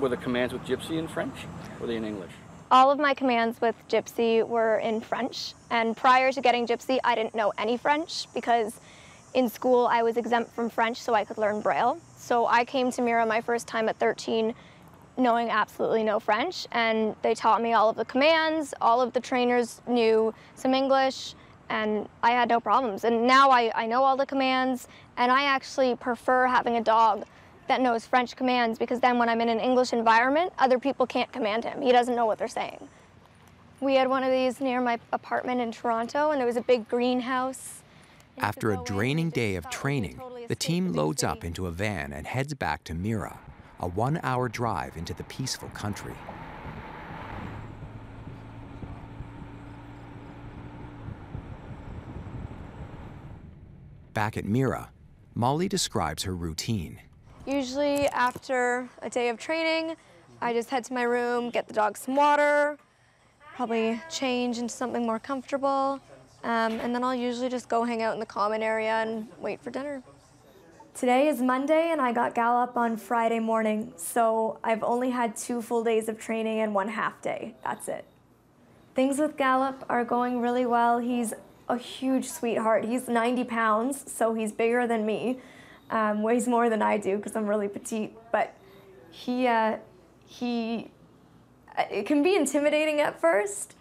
Were the commands with Gypsy in French? Or were they in English? All of my commands with Gypsy were in French, and prior to getting Gypsy, I didn't know any French because in school I was exempt from French so I could learn Braille. So I came to Mira my first time at 13 knowing absolutely no French, and they taught me all of the commands. All of the trainers knew some English, and I had no problems. And now I, I know all the commands, and I actually prefer having a dog that knows French commands because then when I'm in an English environment, other people can't command him. He doesn't know what they're saying. We had one of these near my apartment in Toronto, and there was a big greenhouse. After a draining day of training, the team loads up into a van and heads back to Mira, a one hour drive into the peaceful country. Back at Mira, Molly describes her routine. Usually, after a day of training, I just head to my room, get the dog some water, probably change into something more comfortable, um, and then I'll usually just go hang out in the common area and wait for dinner. Today is Monday, and I got Gallop on Friday morning, so I've only had two full days of training and one half day. That's it. Things with Gallop are going really well. He's a huge sweetheart. He's 90 pounds, so he's bigger than me. Um, weighs more than I do because I'm really petite, but he uh, he it can be intimidating at first,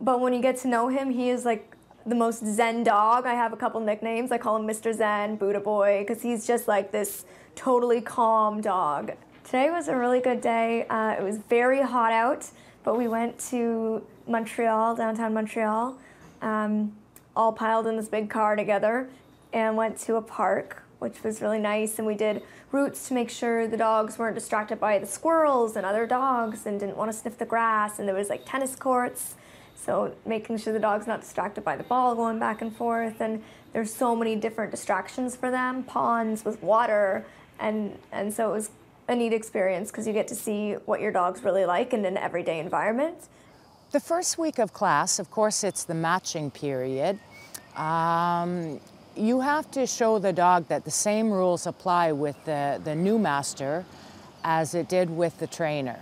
but when you get to know him, he is like the most zen dog. I have a couple nicknames. I call him Mr. Zen, Buddha Boy, because he's just like this totally calm dog. Today was a really good day. Uh, it was very hot out, but we went to Montreal, downtown Montreal, um, all piled in this big car together, and went to a park, which was really nice. And we did routes to make sure the dogs weren't distracted by the squirrels and other dogs and didn't want to sniff the grass. And there was like tennis courts so making sure the dog's not distracted by the ball going back and forth, and there's so many different distractions for them. Ponds with water, and and so it was a neat experience because you get to see what your dog's really like in an everyday environment. The first week of class, of course, it's the matching period. Um, you have to show the dog that the same rules apply with the, the new master as it did with the trainer.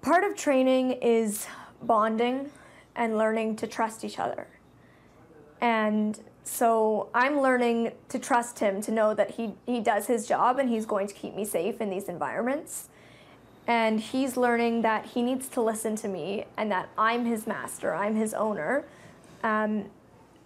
Part of training is bonding and learning to trust each other. And so I'm learning to trust him to know that he, he does his job and he's going to keep me safe in these environments. And he's learning that he needs to listen to me and that I'm his master, I'm his owner. Um,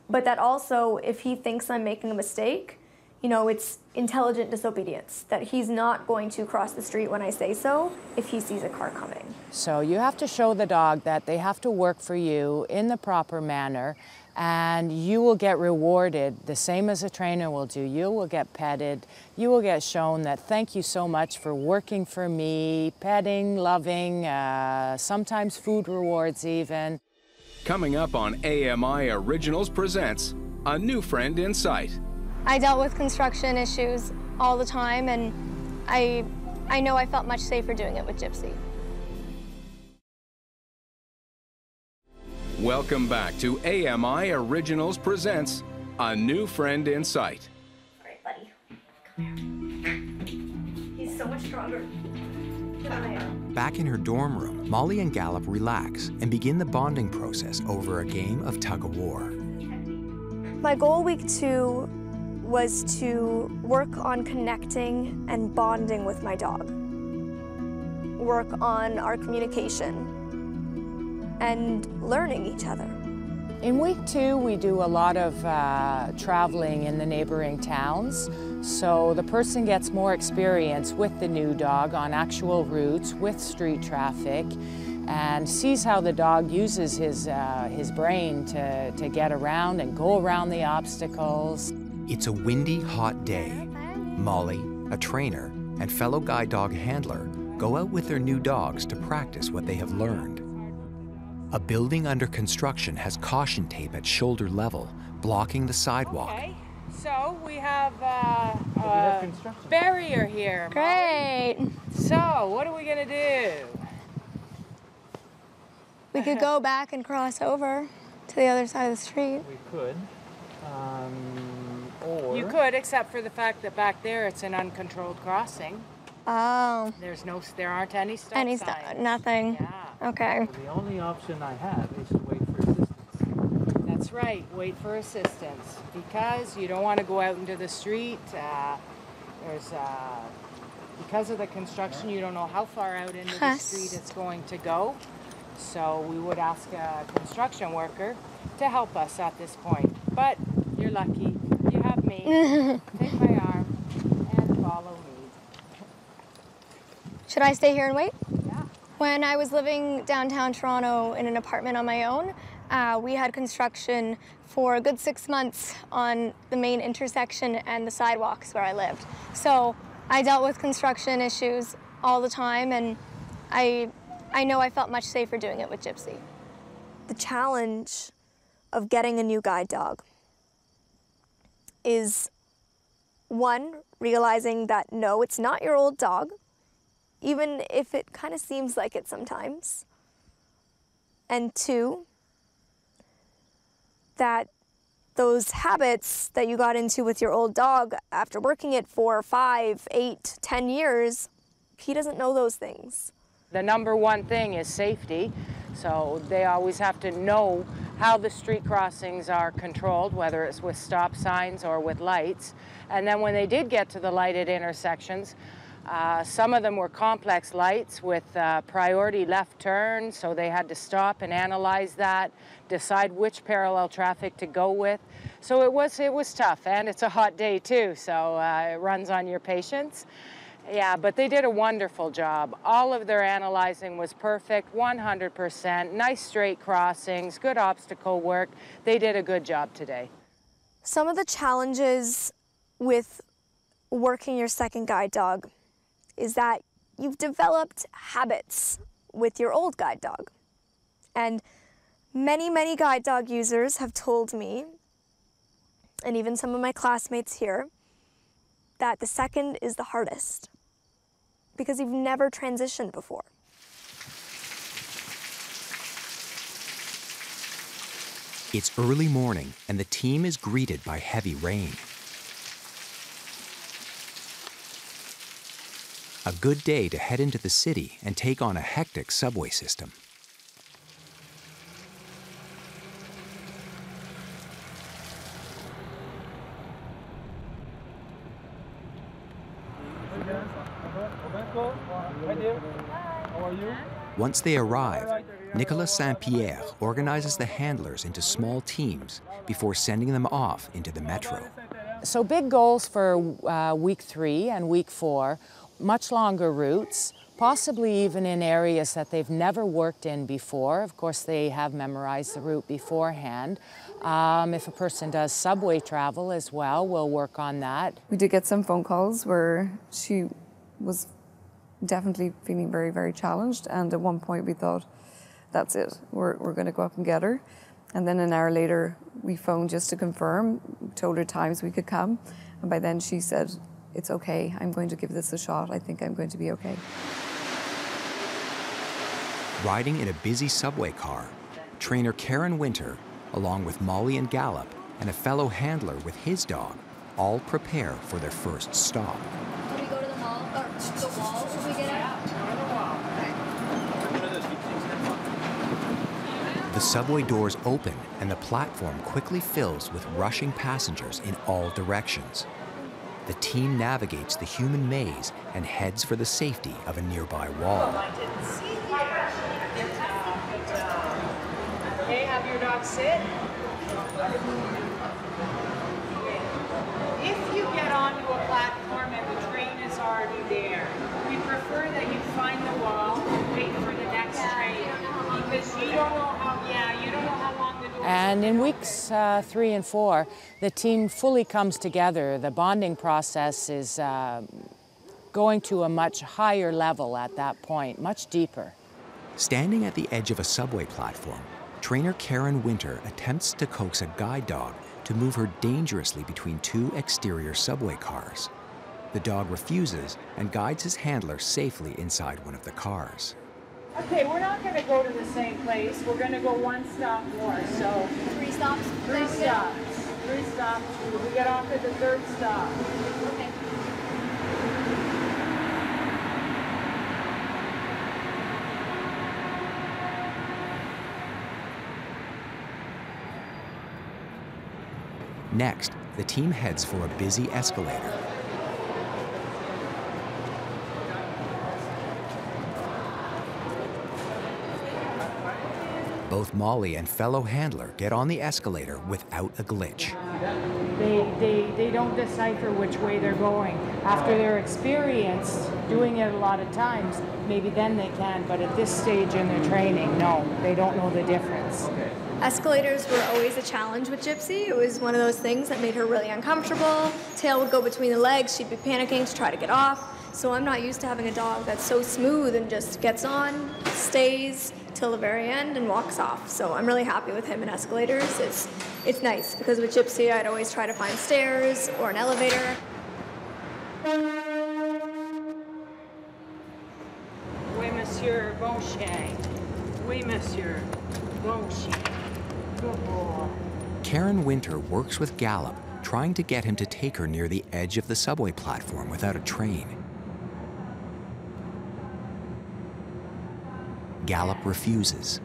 but that also, if he thinks I'm making a mistake, you know, it's intelligent disobedience, that he's not going to cross the street when I say so if he sees a car coming. So you have to show the dog that they have to work for you in the proper manner and you will get rewarded the same as a trainer will do. You will get petted. You will get shown that thank you so much for working for me, petting, loving, uh, sometimes food rewards even. Coming up on AMI Originals Presents, A New Friend in Sight. I dealt with construction issues all the time, and I, I know I felt much safer doing it with Gypsy. Welcome back to AMI Originals Presents A New Friend in Sight. All right, buddy. Come here. He's so much stronger. Back in her dorm room, Molly and Gallop relax and begin the bonding process over a game of tug of war. My goal week two was to work on connecting and bonding with my dog, work on our communication, and learning each other. In week two, we do a lot of uh, traveling in the neighboring towns. So the person gets more experience with the new dog on actual routes, with street traffic, and sees how the dog uses his, uh, his brain to, to get around and go around the obstacles. It's a windy, hot day. Molly, a trainer, and fellow guide dog handler go out with their new dogs to practice what they have learned. A building under construction has caution tape at shoulder level, blocking the sidewalk. Okay, so we have uh, a barrier here. Great. So, what are we gonna do? We could go back and cross over to the other side of the street. We could. Um, or You could, except for the fact that back there it's an uncontrolled crossing. Oh. There's no, there aren't any stop Any signs. nothing. Yeah. Okay. The only option I have is to wait for assistance. That's right. Wait for assistance because you don't want to go out into the street. Uh, there's uh, because of the construction, you don't know how far out into the street it's going to go. So we would ask a construction worker to help us at this point. But you're lucky. You have me. Take my arm and follow me. Should I stay here and wait? Yeah. When I was living downtown Toronto in an apartment on my own, uh, we had construction for a good six months on the main intersection and the sidewalks where I lived. So I dealt with construction issues all the time, and I, I know I felt much safer doing it with Gypsy. The challenge of getting a new guide dog is one, realizing that no, it's not your old dog, even if it kind of seems like it sometimes. And two, that those habits that you got into with your old dog after working it for five, eight, ten years, he doesn't know those things. The number one thing is safety. So they always have to know how the street crossings are controlled, whether it's with stop signs or with lights. And then when they did get to the lighted intersections, uh, some of them were complex lights with uh, priority left turn, so they had to stop and analyze that, decide which parallel traffic to go with. So it was, it was tough, and it's a hot day too, so uh, it runs on your patience. Yeah, but they did a wonderful job. All of their analyzing was perfect, 100%. Nice straight crossings, good obstacle work. They did a good job today. Some of the challenges with working your second guide dog is that you've developed habits with your old guide dog. And many, many guide dog users have told me, and even some of my classmates here, that the second is the hardest because you've never transitioned before. It's early morning, and the team is greeted by heavy rain. A good day to head into the city and take on a hectic subway system. Once they arrive, Nicolas Saint Pierre organizes the handlers into small teams before sending them off into the metro. So, big goals for uh, week three and week four much longer routes, possibly even in areas that they've never worked in before. Of course, they have memorized the route beforehand. Um, if a person does subway travel as well, we'll work on that. We did get some phone calls where she was definitely feeling very, very challenged. And at one point, we thought, that's it, we're, we're going to go up and get her. And then an hour later, we phoned just to confirm, told her times we could come. And by then, she said, It's okay, I'm going to give this a shot. I think I'm going to be okay. Riding in a busy subway car, trainer Karen Winter, along with Molly and Gallop, and a fellow handler with his dog, all prepare for their first stop. Can we go to the mall or the wall when we get out? The subway doors open and the platform quickly fills with rushing passengers in all directions. The team navigates the human maze and heads for the safety of a nearby wall. Oh, okay, have your dog sit. If you get onto a platform and the train is already there, we prefer that you find the wall, wait for the next train, because you don't know And in weeks uh, three and four, the team fully comes together. The bonding process is uh, going to a much higher level at that point, much deeper. Standing at the edge of a subway platform, trainer Karen Winter attempts to coax a guide dog to move her dangerously between two exterior subway cars. The dog refuses and guides his handler safely inside one of the cars. Okay, we're not going to go to the same place. We're going to go one stop more. So Three stops. three Then we stops. Three stops. We get off at the third stop. Okay. Next, the team heads for a busy escalator. Both Molly and fellow handler get on the escalator without a glitch. they, they, they don't decipher which way they're going. After they're experienced doing it a lot of times, maybe then they can, but at this stage in their training, no, they don't know the difference. Escalators were always a challenge with Gypsy. It was one of those things that made her really uncomfortable. Tail would go between the legs, she'd be panicking to try to get off. So I'm not used to having a dog that's so smooth and just gets on, stays till the very end, and walks off. So I'm really happy with him in escalators. It's, it's nice because with Gypsy, I'd always try to find stairs or an elevator. Oui, monsieur, bon chien. Oui, monsieur, bon chien. Good boy. Karen Winter works with Gallop, trying to get him to take her near the edge of the subway platform without a train. Gallop refuses.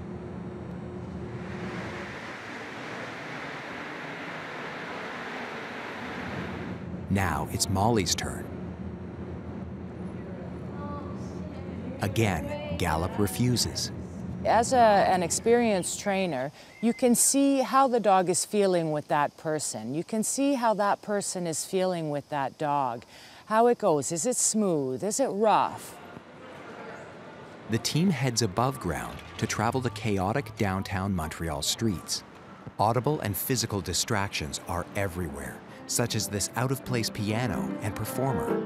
Now it's Molly's turn. Again, Gallop refuses. As a, an experienced trainer, you can see how the dog is feeling with that person. You can see how that person is feeling with that dog, how it goes. Is it smooth? Is it rough? The team heads above ground to travel the chaotic downtown Montreal streets. Audible and physical distractions are everywhere, such as this out of place piano and performer.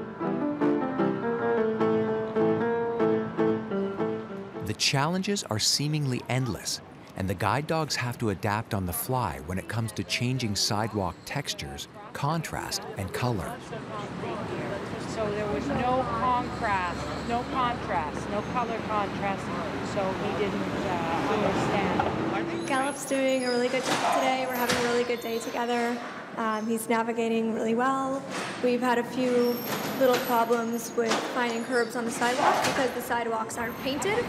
The challenges are seemingly endless, and the guide dogs have to adapt on the fly when it comes to changing sidewalk textures, contrast, and color. So there was no contrast, no contrast, no color contrast, so he didn't uh, understand. Gallop's doing a really good job today. We're having a really good day together. Um, he's navigating really well. We've had a few little problems with finding curbs on the sidewalk because the sidewalks aren't painted.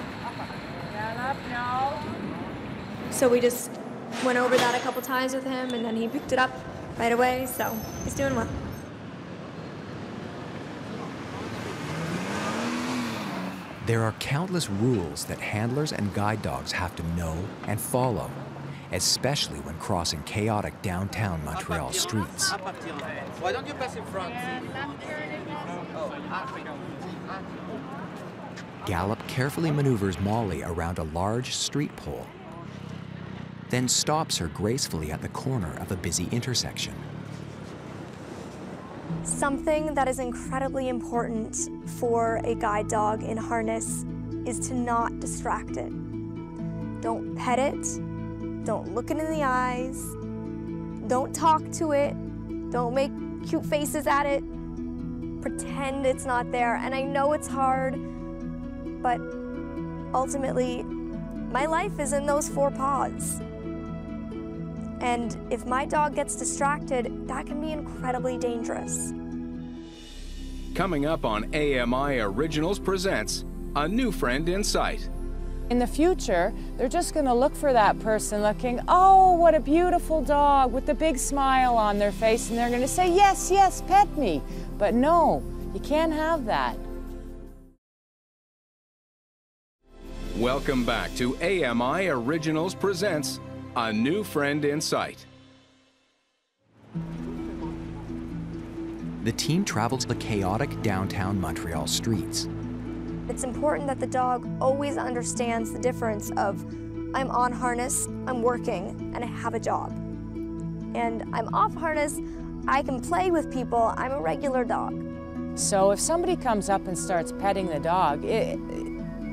So we just went over that a couple times with him and then he picked it up right away. So he's doing well. There are countless rules that handlers and guide dogs have to know and follow, especially when crossing chaotic downtown Montreal streets. Why don't you pass in front? Gallop carefully maneuvers Molly around a large street pole, then stops her gracefully at the corner of a busy intersection. Something that is incredibly important for a guide dog in harness is to not distract it. Don't pet it, don't look it in the eyes, don't talk to it, don't make cute faces at it, pretend it's not there. And I know it's hard, but ultimately, my life is in those four paws. And if my dog gets distracted, that can be incredibly dangerous. Coming up on AMI Originals Presents A New Friend in Sight. In the future, they're just going to look for that person looking, oh, what a beautiful dog with the big smile on their face, and they're going to say, yes, yes, pet me. But no, you can't have that. Welcome back to AMI Originals Presents A New Friend in Sight. The team travels the chaotic downtown Montreal streets. It's important that the dog always understands the difference of I'm on harness, I'm working, and I have a job. And I'm off harness, I can play with people, I'm a regular dog. So if somebody comes up and starts petting the dog, it,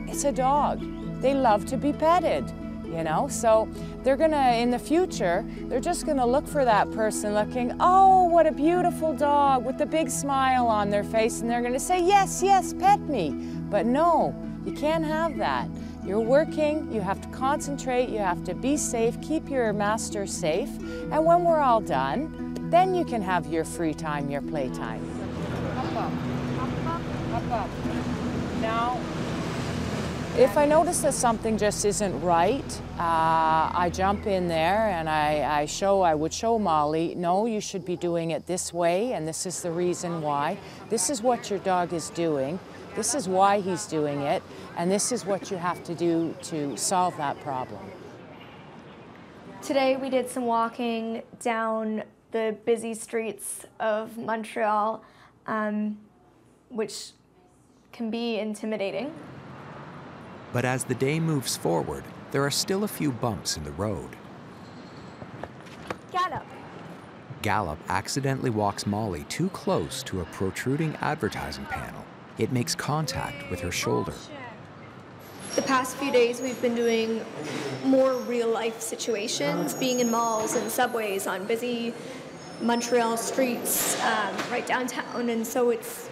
it's a dog. They love to be petted, you know? So they're gonna, in the future, they're just gonna look for that person looking, oh, what a beautiful dog with the big smile on their face, and they're gonna say, yes, yes, pet me. But no, you can't have that. You're working, you have to concentrate, you have to be safe, keep your master safe, and when we're all done, then you can have your free time, your playtime. Up, up, up, up, up. Now, if I notice that something just isn't right, uh, I jump in there and I, I, show, I would show Molly, no, you should be doing it this way, and this is the reason why. This is what your dog is doing. This is why he's doing it, and this is what you have to do to solve that problem. Today we did some walking down the busy streets of Montreal, um, which can be intimidating. But as the day moves forward, there are still a few bumps in the road. Gallop. Gallop accidentally walks Molly too close to a protruding advertising panel. It makes contact with her shoulder. The past few days, we've been doing more real life situations, being in malls and subways on busy Montreal streets, um, right downtown. And so it's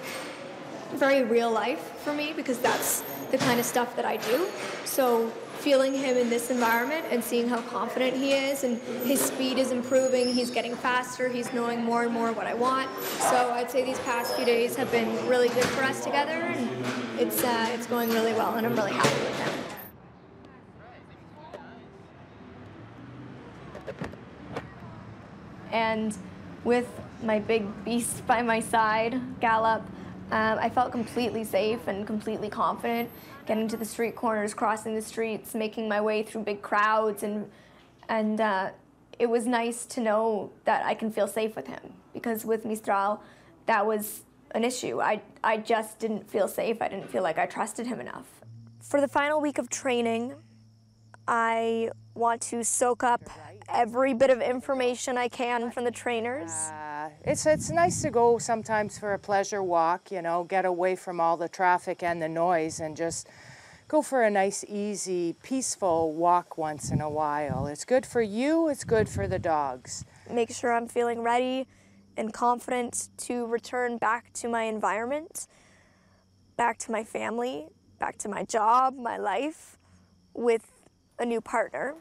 very real life for me because that's the kind of stuff that I do. So feeling him in this environment and seeing how confident he is and his speed is improving, he's getting faster, he's knowing more and more what I want. So I'd say these past few days have been really good for us together and it's, uh, it's going really well and I'm really happy with him. And with my big beast by my side, Gallop, um, I felt completely safe and completely confident getting to the street corners, crossing the streets, making my way through big crowds, and and uh, it was nice to know that I can feel safe with him because with Mistral, that was an issue. I I just didn't feel safe. I didn't feel like I trusted him enough. For the final week of training, I want to soak up every bit of information I can from the trainers. It's, it's nice to go sometimes for a pleasure walk, you know, get away from all the traffic and the noise and just go for a nice, easy, peaceful walk once in a while. It's good for you, it's good for the dogs. Make sure I'm feeling ready and confident to return back to my environment, back to my family, back to my job, my life, with a new partner.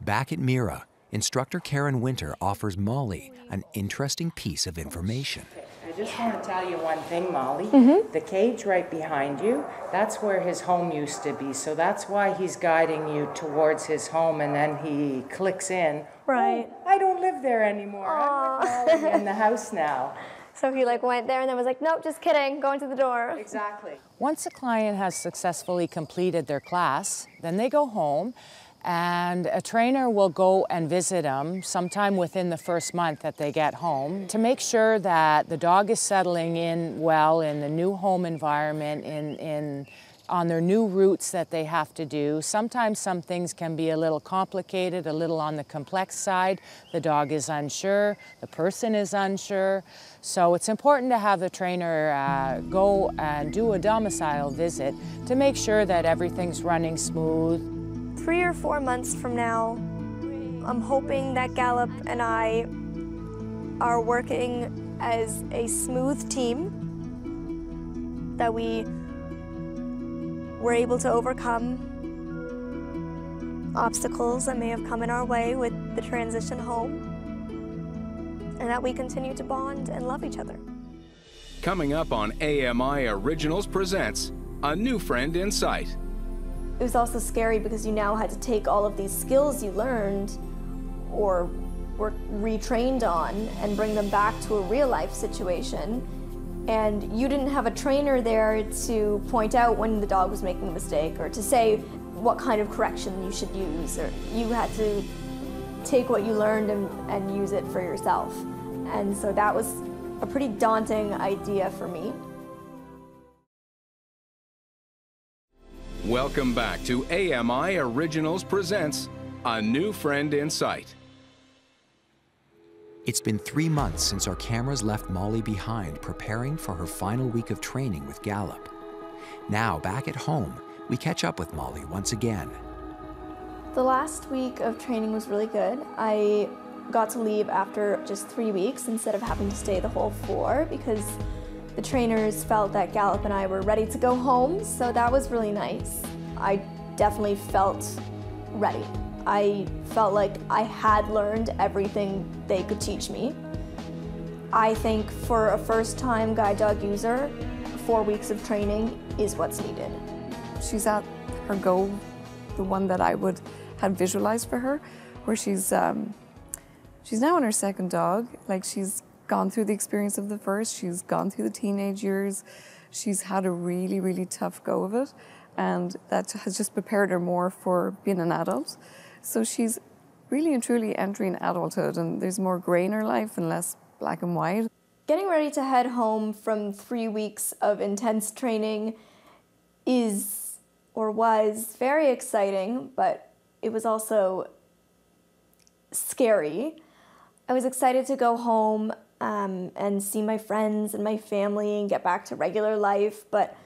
Back at Mira, instructor Karen Winter offers Molly an interesting piece of information. I just want to tell you one thing, Molly. Mhm. The cage right behind you, that's where his home used to be. So that's why he's guiding you towards his home and then he clicks in. Right. "Oh, I don't live there anymore. I'm with Molly in the house now. So he like went there and then was like, nope, just kidding, going to the door. Exactly. Once a client has successfully completed their class, then they go home and a trainer will go and visit them sometime within the first month that they get home to make sure that the dog is settling in well in the new home environment, in, in on their new routes that they have to do. Sometimes some things can be a little complicated, a little on the complex side. The dog is unsure, the person is unsure. So it's important to have the trainer uh, go and do a domicile visit to make sure that everything's running smooth. Three or four months from now, I'm hoping that Gallop and I are working as a smooth team, that we were able to overcome obstacles that may have come in our way with the transition home, and that we continue to bond and love each other. Coming up on AMI Originals Presents A New Friend in Sight. It was also scary because you now had to take all of these skills you learned or were retrained on and bring them back to a real life situation. And you didn't have a trainer there to point out when the dog was making a mistake or to say what kind of correction you should use. Or you had to take what you learned and, and use it for yourself. And so that was a pretty daunting idea for me. Welcome back to AMI Originals Presents A New Friend in Sight. It's been three months since our cameras left Molly behind preparing for her final week of training with Gallop. Now, back at home, we catch up with Molly once again. The last week of training was really good. I got to leave after just three weeks instead of having to stay the whole four because the trainers felt that Gallop and I were ready to go home, so that was really nice. I definitely felt ready. I felt like I had learned everything they could teach me. I think for a first time guide dog user, four weeks of training is what's needed. She's at her goal, the one that I would have visualized for her, where she's um, she's now on her second dog. Like she's gone through the experience of the first, she's gone through the teenage years, she's had a really, really tough go of it, and that has just prepared her more for being an adult. So she's really and truly entering adulthood, and there's more grey in her life and less black and white. Getting ready to head home from three weeks of intense training is or was very exciting, but it was also scary. I was excited to go home um, and see my friends and my family and get back to regular life, but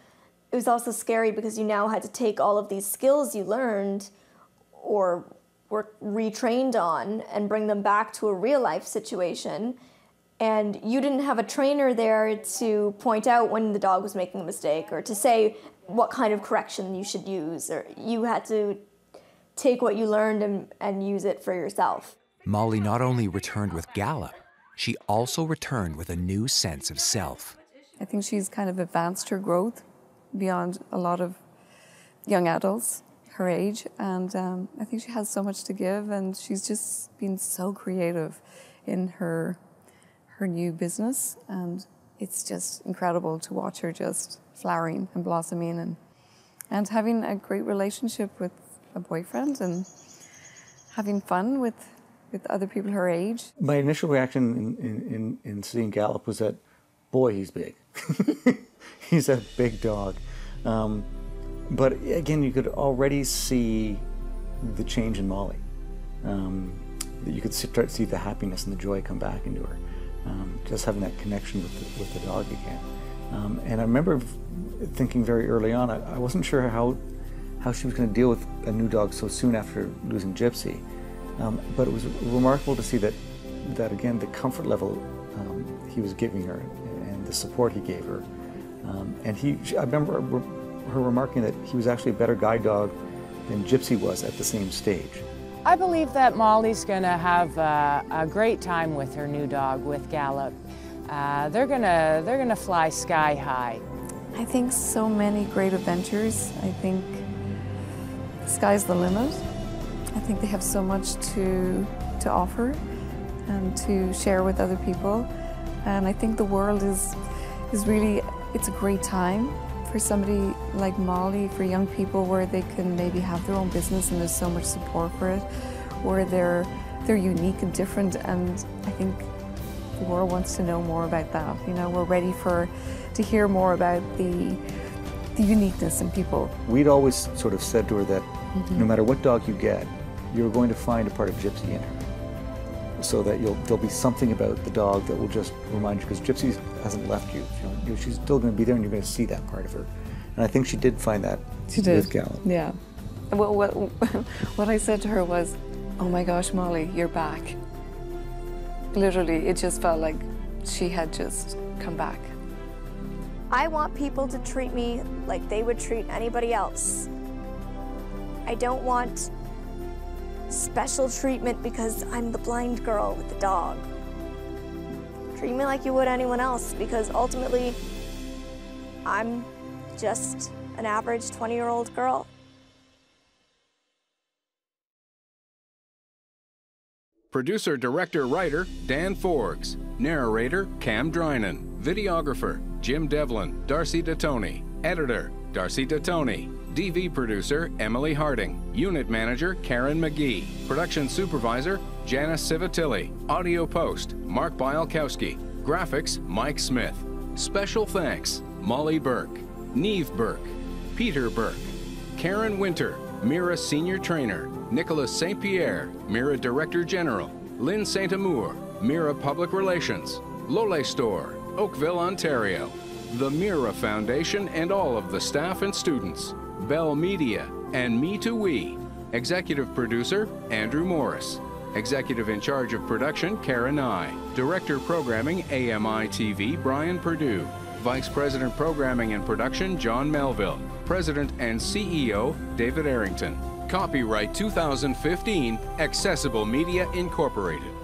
it was also scary because you now had to take all of these skills you learned or were retrained on and bring them back to a real life situation. And you didn't have a trainer there to point out when the dog was making a mistake or to say what kind of correction you should use, or you had to take what you learned and, and use it for yourself. Molly not only returned with Gallop, she also returned with a new sense of self. I think she's kind of advanced her growth beyond a lot of young adults her age, and um, I think she has so much to give, and she's just been so creative in her her new business, and it's just incredible to watch her just flowering and blossoming, and and having a great relationship with a boyfriend, and having fun with with other people her age. My initial reaction in, in, in, in seeing Gallop was that, boy, he's big. he's a big dog. Um, but again, you could already see the change in Molly. Um, you could start to see the happiness and the joy come back into her. Um, just having that connection with the, with the dog again. Um, and I remember thinking very early on, I, I wasn't sure how, how she was going to deal with a new dog so soon after losing Gypsy. Um, but it was remarkable to see that, that again, the comfort level um, he was giving her and the support he gave her. Um, and he, I remember her remarking that he was actually a better guide dog than Gypsy was at the same stage. I believe that Molly's going to have uh, a great time with her new dog, with Gallop. Uh, they're gonna they're gonna fly sky high. I think so many great adventures. I think sky's the limit. I think they have so much to to offer and to share with other people. And I think the world is is really it's a great time for somebody like Molly, for young people where they can maybe have their own business and there's so much support for it, where they're they're unique and different and I think the world wants to know more about that. You know, we're ready for to hear more about the the uniqueness in people. We'd always sort of said to her that mm -hmm. no matter what dog you get, you're going to find a part of Gypsy in her. So that you'll there'll be something about the dog that will just remind you because Gypsy hasn't left you. you know, she's still going to be there, and you're going to see that part of her. And I think she did find that she did. with Gallop. Yeah. Well, what what I said to her was, "Oh my gosh, Molly, you're back." Literally, it just felt like she had just come back. I want people to treat me like they would treat anybody else. I don't want special treatment because I'm the blind girl with the dog. Treat me like you would anyone else because ultimately, I'm just an average 20 year old girl. Producer, director, writer Dan Forgs. Narrator Cam Drynan. Videographer Jim Devlin, Darcy DeToni. Editor Darcy DeToni. DV producer Emily Harding. Unit manager Karen McGee. Production supervisor Janice Civitilli. Audio post Mark Bialkowski. Graphics Mike Smith. Special thanks Molly Burke, Neve Burke, Peter Burke, Karen Winter, Mira Senior Trainer, Nicholas St. Pierre, Mira Director General, Lynn St. Amour, Mira Public Relations, Lole Store, Oakville, Ontario, the Mira Foundation and all of the staff and students, Bell Media, and Me to We. Executive Producer, Andrew Morris. Executive in charge of production, Karen Nye. Director Programming, AMI TV, Brian Perdue. Vice President Programming and Production, John Melville. President and CEO, David Arrington. Copyright 2015, Accessible Media Incorporated.